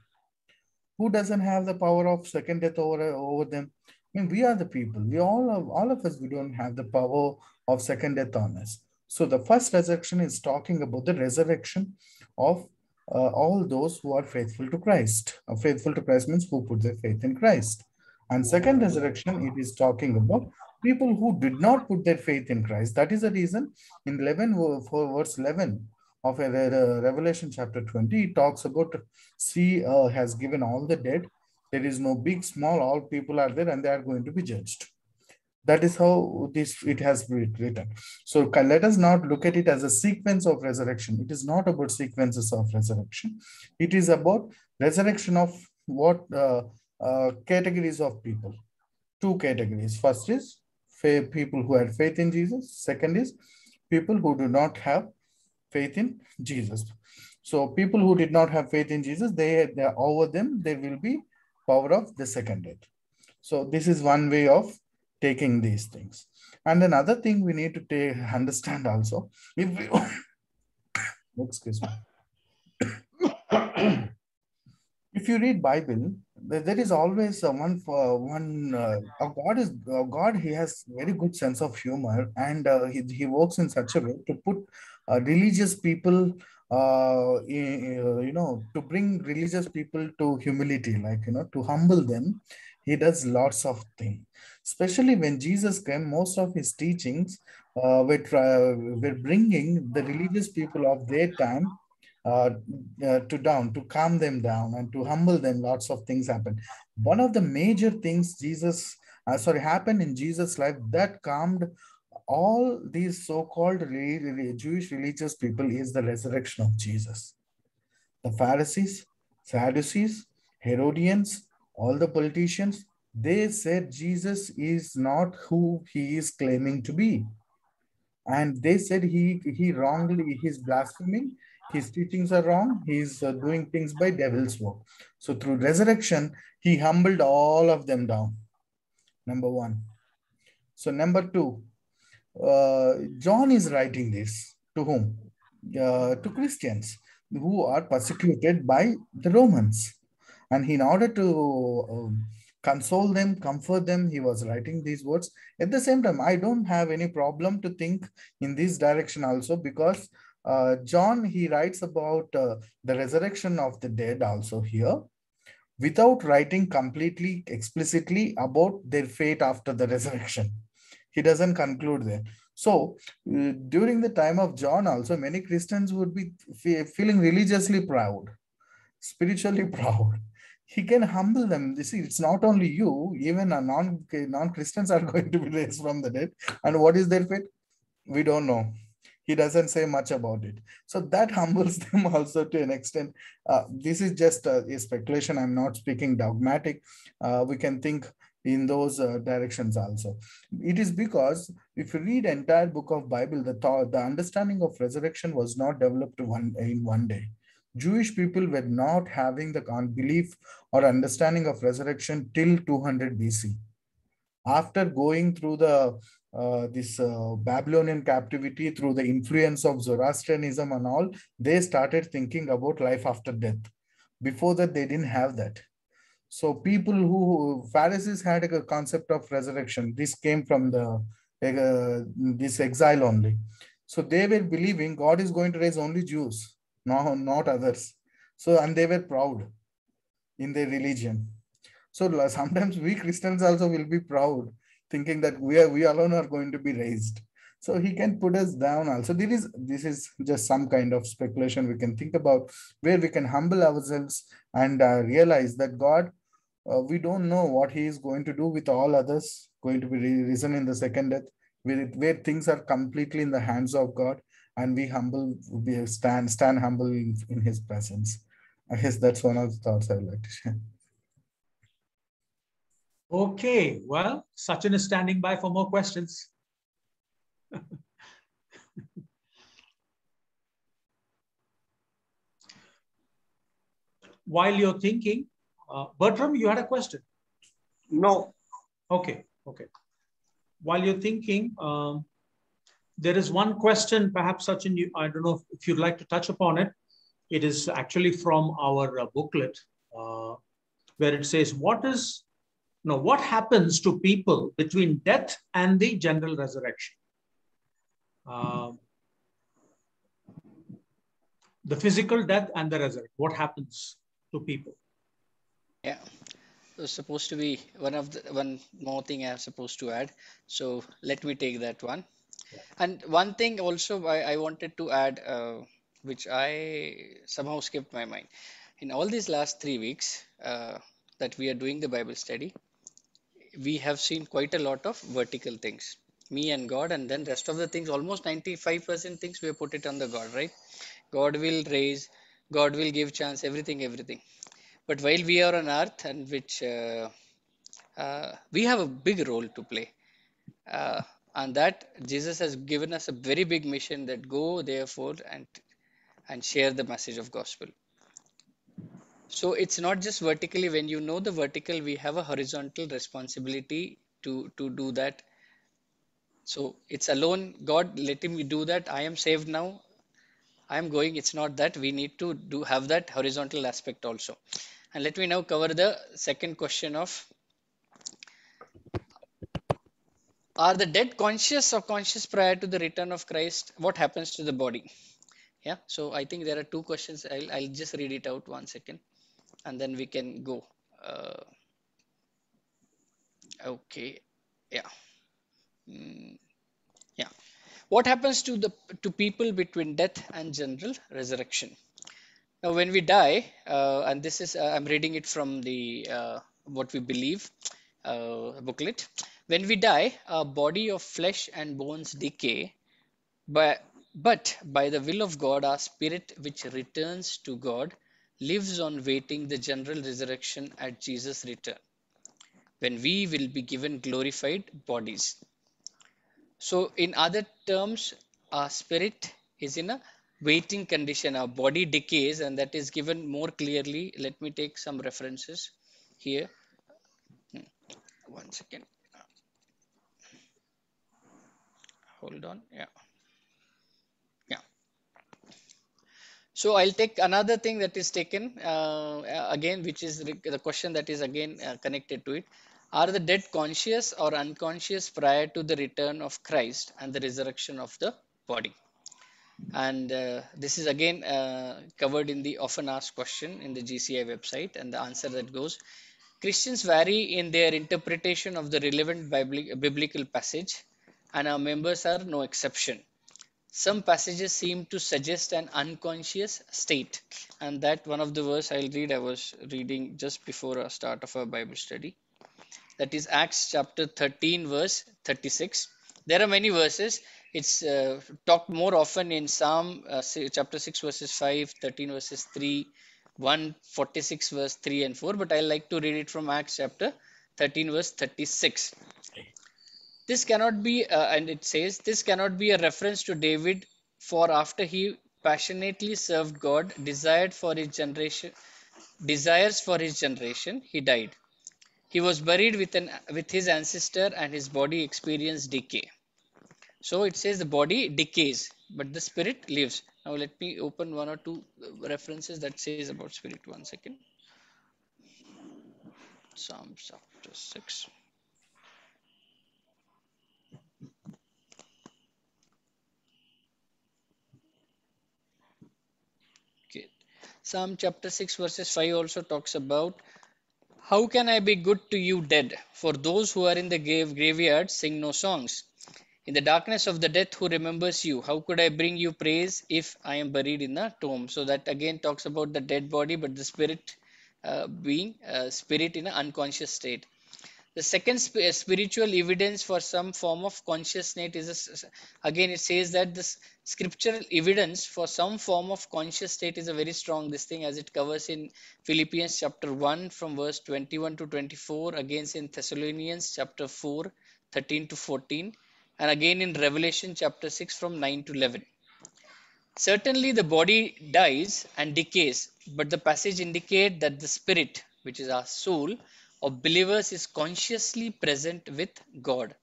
Who doesn't have the power of second death over, over them? I mean, we are the people. We all, of, all of us, we don't have the power of second death on us. So the first resurrection is talking about the resurrection of uh, all those who are faithful to Christ. Uh, faithful to Christ means who put their faith in Christ. And second resurrection, it is talking about people who did not put their faith in Christ. That is the reason in 11, for verse 11 of uh, Revelation chapter 20, it talks about sea uh, has given all the dead. There is no big, small, all people are there and they are going to be judged. That is how this it has been written. So let us not look at it as a sequence of resurrection. It is not about sequences of resurrection. It is about resurrection of what uh, uh, categories of people. Two categories. First is people who had faith in Jesus. Second is people who do not have faith in Jesus. So people who did not have faith in Jesus, they, they over them, there will be power of the second death. So this is one way of taking these things. And another thing we need to take, understand also, if we, excuse me, if you read Bible, there is always one for one. Uh, God is God. He has very good sense of humor, and uh, he, he works in such a way to put uh, religious people uh, you know, to bring religious people to humility, like, you know, to humble them, he does lots of things especially when Jesus came, most of his teachings uh, were, were bringing the religious people of their time uh, uh, to down, to calm them down and to humble them. Lots of things happened. One of the major things Jesus, uh, sorry, happened in Jesus' life that calmed all these so-called Jewish religious people is the resurrection of Jesus. The Pharisees, Sadducees, Herodians, all the politicians, they said Jesus is not who he is claiming to be. And they said he, he wrongly, he's blaspheming, his teachings are wrong, he's uh, doing things by devil's work. So through resurrection, he humbled all of them down. Number one. So number two, uh, John is writing this to whom? Uh, to Christians who are persecuted by the Romans. And in order to um, console them, comfort them. He was writing these words. At the same time, I don't have any problem to think in this direction also because uh, John, he writes about uh, the resurrection of the dead also here without writing completely explicitly about their fate after the resurrection. He doesn't conclude there. So uh, during the time of John also, many Christians would be feeling religiously proud, spiritually proud he can humble them. You see, it's not only you, even a non non Christians are going to be raised from the dead. And what is their fate? We don't know. He doesn't say much about it. So that humbles them also to an extent. Uh, this is just a, a, speculation. I'm not speaking dogmatic. Uh, we can think in those uh, directions also. It is because if you read entire book of Bible, the thought, the understanding of resurrection was not developed one in one day Jewish people were not having the belief or understanding of resurrection till 200 BC. After going through the uh, this uh, Babylonian captivity through the influence of Zoroastrianism and all, they started thinking about life after death. Before that, they didn't have that. So people who Pharisees had a concept of resurrection. This came from the uh, this exile only. So they were believing God is going to raise only Jews, no, not others. So, and they were proud in their religion. So sometimes we Christians also will be proud, thinking that we are we alone are going to be raised. So he can put us down also. This is this is just some kind of speculation we can think about where we can humble ourselves and uh, realize that God, uh, we don't know what he is going to do with all others going to be risen in the second death, where, it, where things are completely in the hands of God and we humble, we stand, stand humble in, in his presence. I guess that's one of the thoughts I would like to share. Okay, well, Sachin is standing by for more questions. While you're thinking, uh, Bertram, you had a question? No. Okay, okay. While you're thinking, um, there is one question, perhaps Sachin, you, I don't know if you'd like to touch upon it. It is actually from our uh, booklet, uh, where it says, what is now, what happens to people between death and the general resurrection? Uh, the physical death and the resurrection. What happens to people? Yeah, was supposed to be one of the one more thing I'm supposed to add. So let me take that one. Yeah. And one thing also I, I wanted to add, uh, which I somehow skipped my mind. In all these last three weeks uh, that we are doing the Bible study, we have seen quite a lot of vertical things. Me and god and then rest of the things almost 95% things we put it on the god right? God will raise god will give chance everything everything. But while we are on earth and which uh, uh, we have a big role to play. Uh, and that jesus has given us a very big mission that go therefore and and share the message of gospel so it's not just vertically. When you know the vertical we have a horizontal responsibility to to do that. So it's alone. God letting me do that. I am saved now. I am going. It's not that. We need to do have that horizontal aspect also. And let me now cover the second question of are the dead conscious or conscious prior to the return of christ? What happens to the body? Yeah. So i think there are two questions. I'll, I'll just read it out one second and then we can go. Uh, okay. Yeah. Mm, yeah. What happens to the to people between death and general resurrection? Now when we die uh, and this is uh, i'm reading it from the uh, what we believe uh, booklet. When we die our body of flesh and bones decay but but by the will of god our spirit which returns to god lives on waiting the general resurrection at Jesus' return, when we will be given glorified bodies. So, in other terms, our spirit is in a waiting condition. Our body decays, and that is given more clearly. Let me take some references here. Hmm. One second. Hold on. Yeah. So I'll take another thing that is taken uh, again, which is the question that is again uh, connected to it. Are the dead conscious or unconscious prior to the return of Christ and the resurrection of the body? And uh, this is again uh, covered in the often asked question in the GCI website. And the answer that goes Christians vary in their interpretation of the relevant biblical passage, and our members are no exception some passages seem to suggest an unconscious state and that one of the verse i'll read i was reading just before a start of our bible study. That is acts chapter 13 verse 36 there are many verses. It's uh, talked more often in psalm uh, chapter 6 verses 5 13 verses 3 146 verse 3 and 4 but i like to read it from acts chapter 13 verse 36 this cannot be, uh, and it says, this cannot be a reference to David, for after he passionately served God, desired for his generation, desires for his generation, he died. He was buried with, an, with his ancestor, and his body experienced decay. So it says the body decays, but the spirit lives. Now let me open one or two references that says about spirit. One second. Psalm chapter 6. Psalm chapter 6, verses 5 also talks about how can I be good to you, dead? For those who are in the grave, graveyard sing no songs. In the darkness of the death, who remembers you? How could I bring you praise if I am buried in the tomb? So that again talks about the dead body, but the spirit uh, being uh, spirit in an unconscious state. The second sp uh, spiritual evidence for some form of conscious state is a, again it says that this scriptural evidence for some form of conscious state is a very strong this thing as it covers in Philippians chapter 1 from verse 21 to 24 against in Thessalonians chapter 4 13 to 14 and again in Revelation chapter 6 from 9 to 11. Certainly the body dies and decays, but the passage indicate that the spirit, which is our soul, of believers is consciously present with God.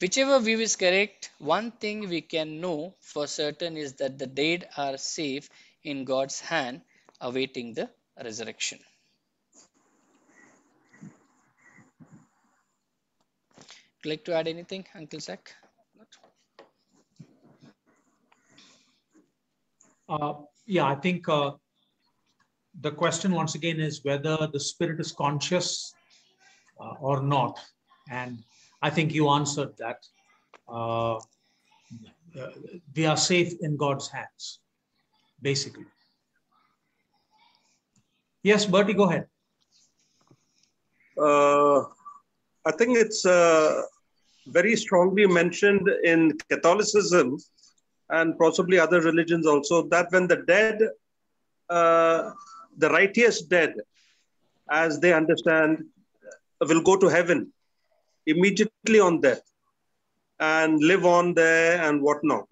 Whichever view is correct, one thing we can know for certain is that the dead are safe in God's hand, awaiting the resurrection. like to add anything, Uncle Zach? Uh, yeah, I think uh, the question once again is whether the spirit is conscious uh, or not. And I think you answered that. Uh, we are safe in God's hands, basically. Yes, Bertie, go ahead. Uh, I think it's uh, very strongly mentioned in Catholicism and possibly other religions also that when the dead, uh, the righteous dead, as they understand, will go to heaven immediately on death and live on there and whatnot.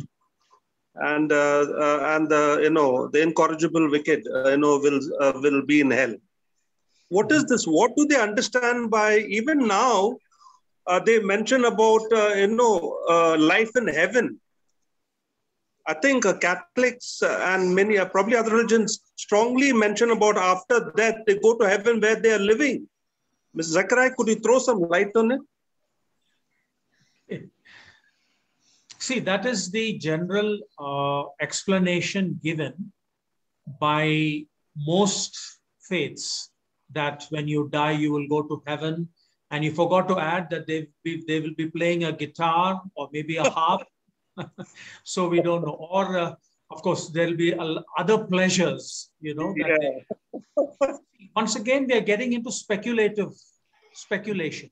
And uh, uh, and uh, you know the incorrigible wicked uh, you know will uh, will be in hell. What is this? What do they understand by even now? uh, they mention about uh, you know uh, life in heaven. I think uh, Catholics uh, and many uh, probably other religions strongly mention about after death they go to heaven where they are living. Mr. Zachariah, could you throw some light on it? See, that is the general explanation given by most faiths that when you die, you will go to heaven and you forgot to add that they, they will be playing a guitar or maybe a harp. so we don't know. Or, uh, of course, there'll be other pleasures, you know. Yeah. Once again, we are getting into speculative speculation.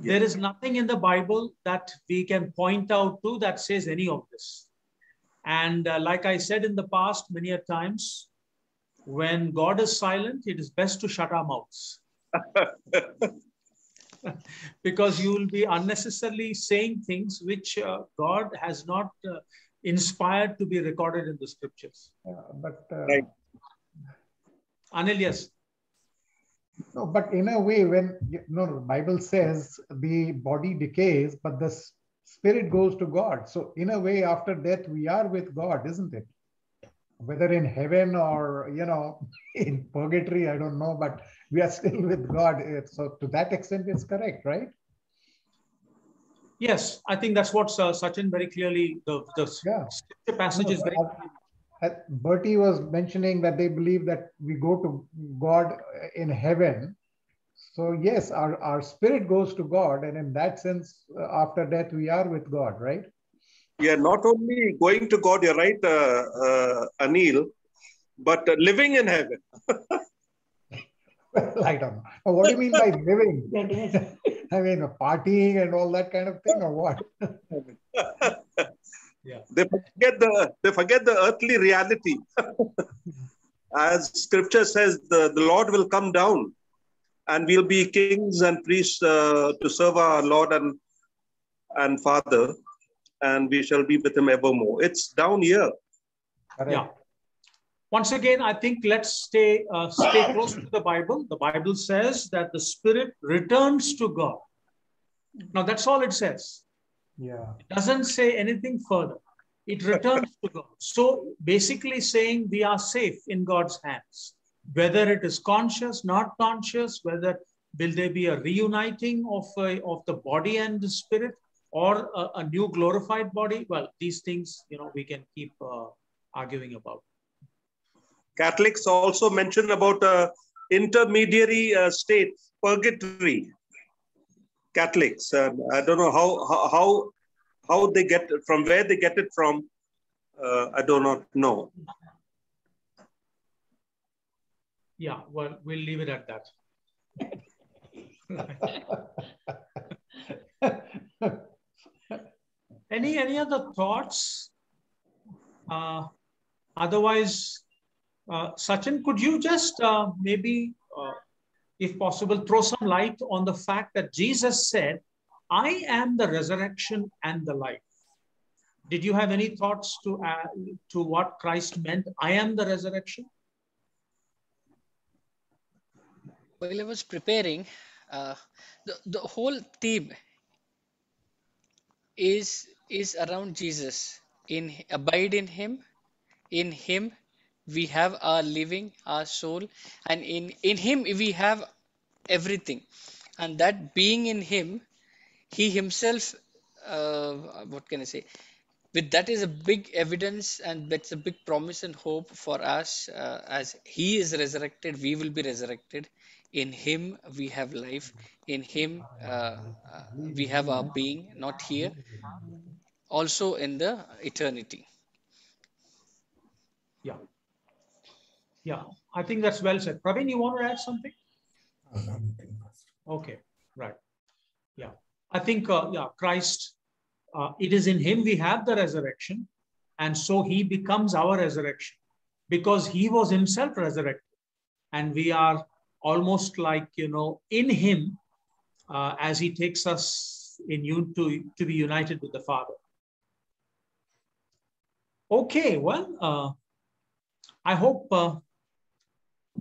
Yeah. There is nothing in the Bible that we can point out to that says any of this. And uh, like I said in the past, many a times, when God is silent, it is best to shut our mouths. because you will be unnecessarily saying things which uh, God has not uh, inspired to be recorded in the scriptures. but uh, right. Anil, yes. No, but in a way, when you know, the Bible says the body decays, but the spirit goes to God. So, in a way, after death, we are with God, isn't it? Whether in heaven or you know in purgatory, I don't know, but we are still with God. So to that extent, it's correct, right? Yes, I think that's what uh, Sachin very clearly, the, the yeah. passage no, is very uh, Bertie was mentioning that they believe that we go to God in heaven. So yes, our, our spirit goes to God. And in that sense, uh, after death, we are with God, right? Yeah, not only going to God, you're right, uh, uh Anil, but uh, living in heaven. well, I don't know. What do you mean by living? I mean, partying and all that kind of thing, or what? yeah. They forget the they forget the earthly reality. As Scripture says, the, the Lord will come down, and we'll be kings and priests uh, to serve our Lord and and Father, and we shall be with Him evermore. It's down here. Yeah once again, I think let's stay uh, stay close to the Bible. The Bible says that the Spirit returns to God. Now that's all it says. Yeah. It doesn't say anything further. It returns to God. So basically saying we are safe in God's hands. Whether it is conscious, not conscious, whether will there be a reuniting of, uh, of the body and the spirit or a, a, new glorified body? Well, these things, you know, we can keep uh, arguing about. Catholics also mention about a intermediary uh, state, purgatory. Catholics, uh, I don't know how, how how they get from where they get it from. Uh, I do not know. Yeah, well, we'll leave it at that. any any other thoughts? Uh, otherwise, uh, Sachin, could you just uh, maybe, uh, if possible, throw some light on the fact that Jesus said, "I am the resurrection and the life." Did you have any thoughts to uh, to what Christ meant? I am the resurrection. While I was preparing, uh, the the whole theme is is around Jesus. In abide in Him, in Him we have our living, our soul, and in in Him we have everything, and that being in Him, He Himself, uh, what can I say? With that is a big evidence, and that's a big promise and hope for us. Uh, as He is resurrected, we will be resurrected. In Him we have life. In Him uh, uh, we have our being, not here, also in the eternity. Yeah. Yeah, I think that's well said. Praveen, you want to add something? Okay, right. Yeah, I think, uh, yeah, Christ, uh, it is in him we have the resurrection. And so he becomes our resurrection because he was himself resurrected. And we are almost like, you know, in him uh, as he takes us in you to, to be united with the Father. Okay, well, uh, I hope uh,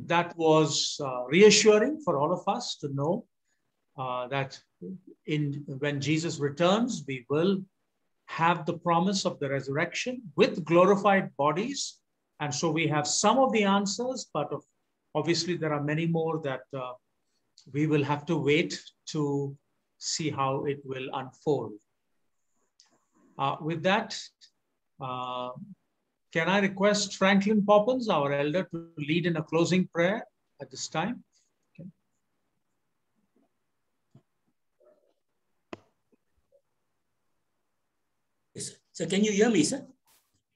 that was uh, reassuring for all of us to know uh, that in when Jesus returns, we will have the promise of the resurrection with glorified bodies. And so we have some of the answers, but of, obviously there are many more that uh, we will have to wait to see how it will unfold. Uh, with that, uh, can I request Franklin Poppins, our elder, to lead in a closing prayer at this time? Okay. Yes. So can you hear me, sir?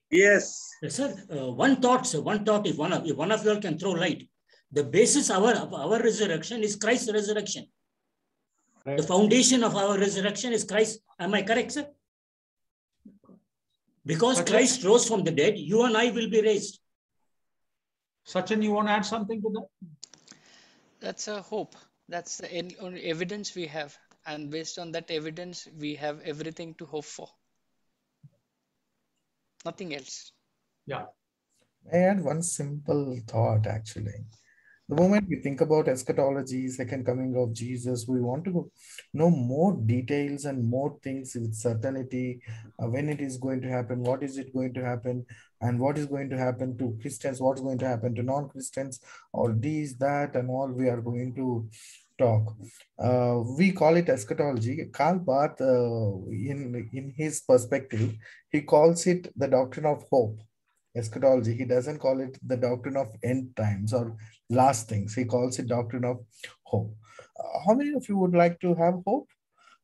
Yes. Yes, sir. Uh, one thought, sir. One thought. If one of if one of you all can throw light, the basis of our of our resurrection is Christ's resurrection. Right. The foundation of our resurrection is Christ. Am I correct, sir? Because Okay. Uh, Christ rose from the dead, you and I will be raised. Sachin, you want to add something to that? That's a hope. That's the only evidence we have. And based on that evidence, we have everything to hope for. Nothing else. Yeah. I had one simple thought actually. The moment we think about eschatology, second coming of Jesus, we want to know more details and more things with certainty uh, when it is going to happen, what is it going to happen, and what is going to happen to Christians, what's going to happen to non Christians, or these, that, and all we are going to talk. Uh, we call it eschatology. Karl Barth, uh, in, in his perspective, he calls it the doctrine of hope eschatology. He doesn't call it the doctrine of end times or last things. He calls it doctrine of hope. Uh, how many of you would like to have hope?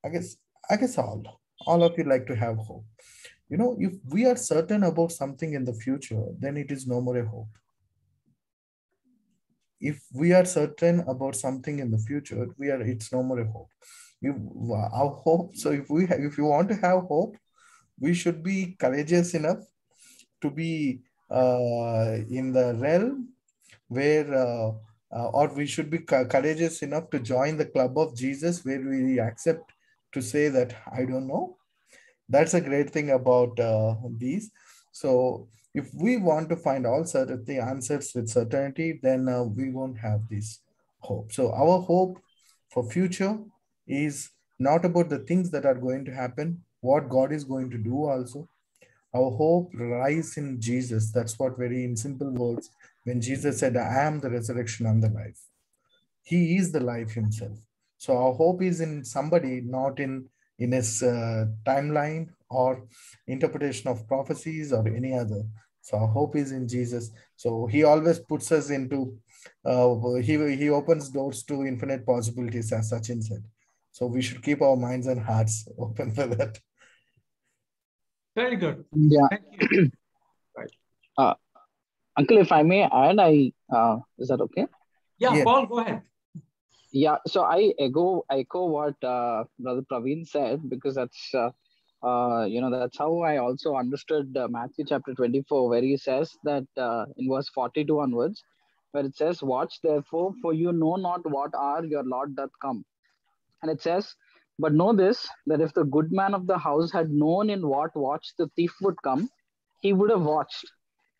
I guess I guess all. All of you like to have hope. You know, if we are certain about something in the future, then it is no more a hope. If we are certain about something in the future, we are it's no more a hope. You our hope. So if we have, if you want to have hope, we should be courageous enough to be uh, in the realm where, uh, uh, or we should be co- courageous enough to join the club of Jesus, where we accept to say that I don't know. That's a great thing about uh, these. So, if we want to find all certainty answers with certainty, then uh, we won't have this hope. So, our hope for future is not about the things that are going to happen, what God is going to do also, our hope lies in Jesus. That's what very in simple words, when Jesus said, I am the resurrection and the life. He is the life himself. So our hope is in somebody, not in in his uh, timeline or interpretation of prophecies or any other. So our hope is in Jesus. So he always puts us into, uh, he, he opens doors to infinite possibilities, as Sachin said. So we should keep our minds and hearts open for that. Very good. Yeah. Thank you. Uncle, if I may add, I uh, is that okay? Yeah, Yeah. Paul, go ahead. Yeah, so I echo echo what uh, Brother Praveen said because that's uh, uh, you know that's how I also understood uh, Matthew chapter 24 where he says that uh, in verse 42 onwards where it says watch therefore for you know not what hour your Lord doth come and it says but know this that if the good man of the house had known in what watch the thief would come he would have watched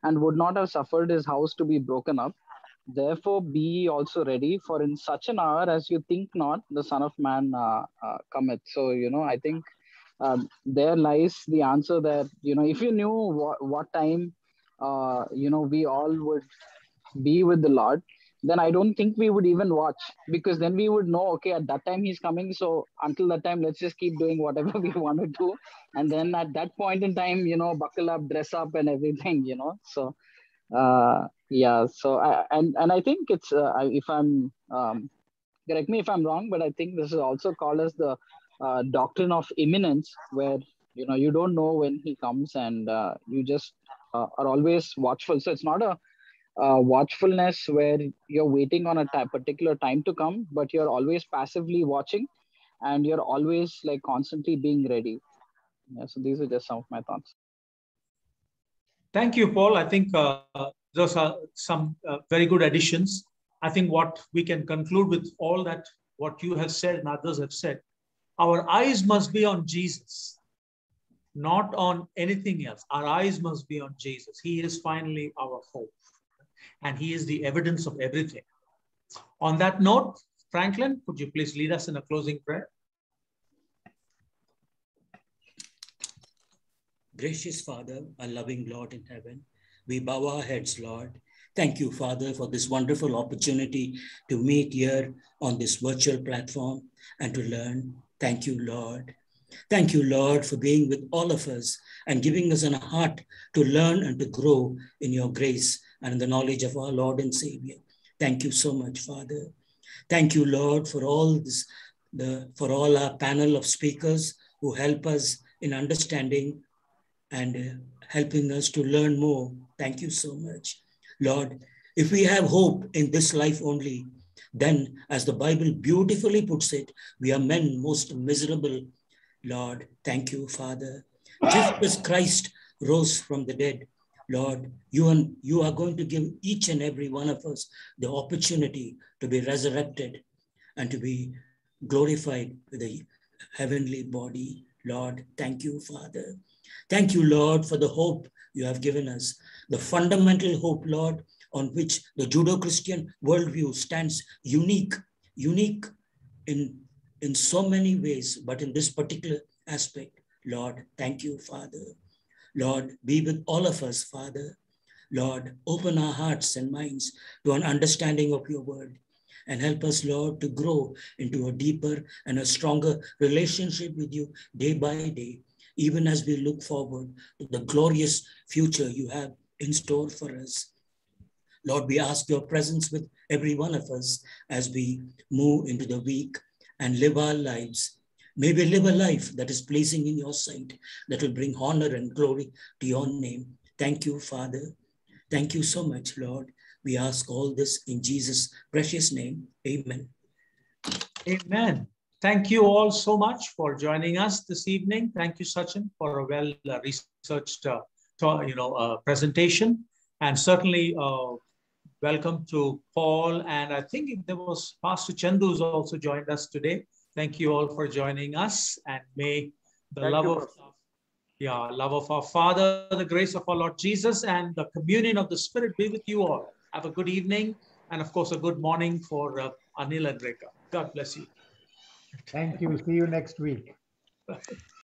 and would not have suffered his house to be broken up Therefore, be ye also ready, for in such an hour as you think not, the Son of Man uh, uh, cometh. So, you know, I think um, there lies the answer that, you know, if you knew what, what time, uh, you know, we all would be with the Lord, then I don't think we would even watch because then we would know, okay, at that time he's coming. So until that time, let's just keep doing whatever we want to do. And then at that point in time, you know, buckle up, dress up, and everything, you know. So, uh, yeah so I, and and i think it's uh, if i'm um, correct me if i'm wrong but i think this is also called as the uh, doctrine of imminence where you know you don't know when he comes and uh, you just uh, are always watchful so it's not a uh, watchfulness where you're waiting on a particular time to come but you're always passively watching and you're always like constantly being ready yeah so these are just some of my thoughts Thank you, Paul. I think uh, those are some uh, very good additions. I think what we can conclude with all that, what you have said and others have said, our eyes must be on Jesus, not on anything else. Our eyes must be on Jesus. He is finally our hope, and He is the evidence of everything. On that note, Franklin, could you please lead us in a closing prayer? Gracious Father, our loving Lord in heaven, we bow our heads, Lord. Thank you, Father, for this wonderful opportunity to meet here on this virtual platform and to learn. Thank you, Lord. Thank you, Lord, for being with all of us and giving us a heart to learn and to grow in your grace and in the knowledge of our Lord and Savior. Thank you so much, Father. Thank you, Lord, for all this, the for all our panel of speakers who help us in understanding and uh, helping us to learn more. Thank you so much. Lord, if we have hope in this life only, then, as the Bible beautifully puts it, we are men most miserable. Lord, thank you, Father. Just as Christ rose from the dead, Lord, you, and, you are going to give each and every one of us the opportunity to be resurrected and to be glorified with a heavenly body. Lord, thank you, Father. Thank you, Lord, for the hope you have given us, the fundamental hope, Lord, on which the Judeo Christian worldview stands unique, unique in, in so many ways, but in this particular aspect. Lord, thank you, Father. Lord, be with all of us, Father. Lord, open our hearts and minds to an understanding of your word and help us, Lord, to grow into a deeper and a stronger relationship with you day by day even as we look forward to the glorious future you have in store for us. Lord, we ask your presence with every one of us as we move into the week and live our lives. May we live a life that is pleasing in your sight, that will bring honor and glory to your name. Thank you, Father. Thank you so much, Lord. We ask all this in Jesus' precious name. Amen. Amen. Thank you all so much for joining us this evening. Thank you, Sachin, for a well uh, you know, uh, presentation, and certainly uh, welcome to Paul. And I think there was Pastor Chandu who's also joined us today. Thank you all for joining us, and may the Thank love you, of Pastor. yeah, love of our Father, the grace of our Lord Jesus, and the communion of the Spirit be with you all. Have a good evening, and of course, a good morning for uh, Anil and Rekha. God bless you. Thank you. See you next week.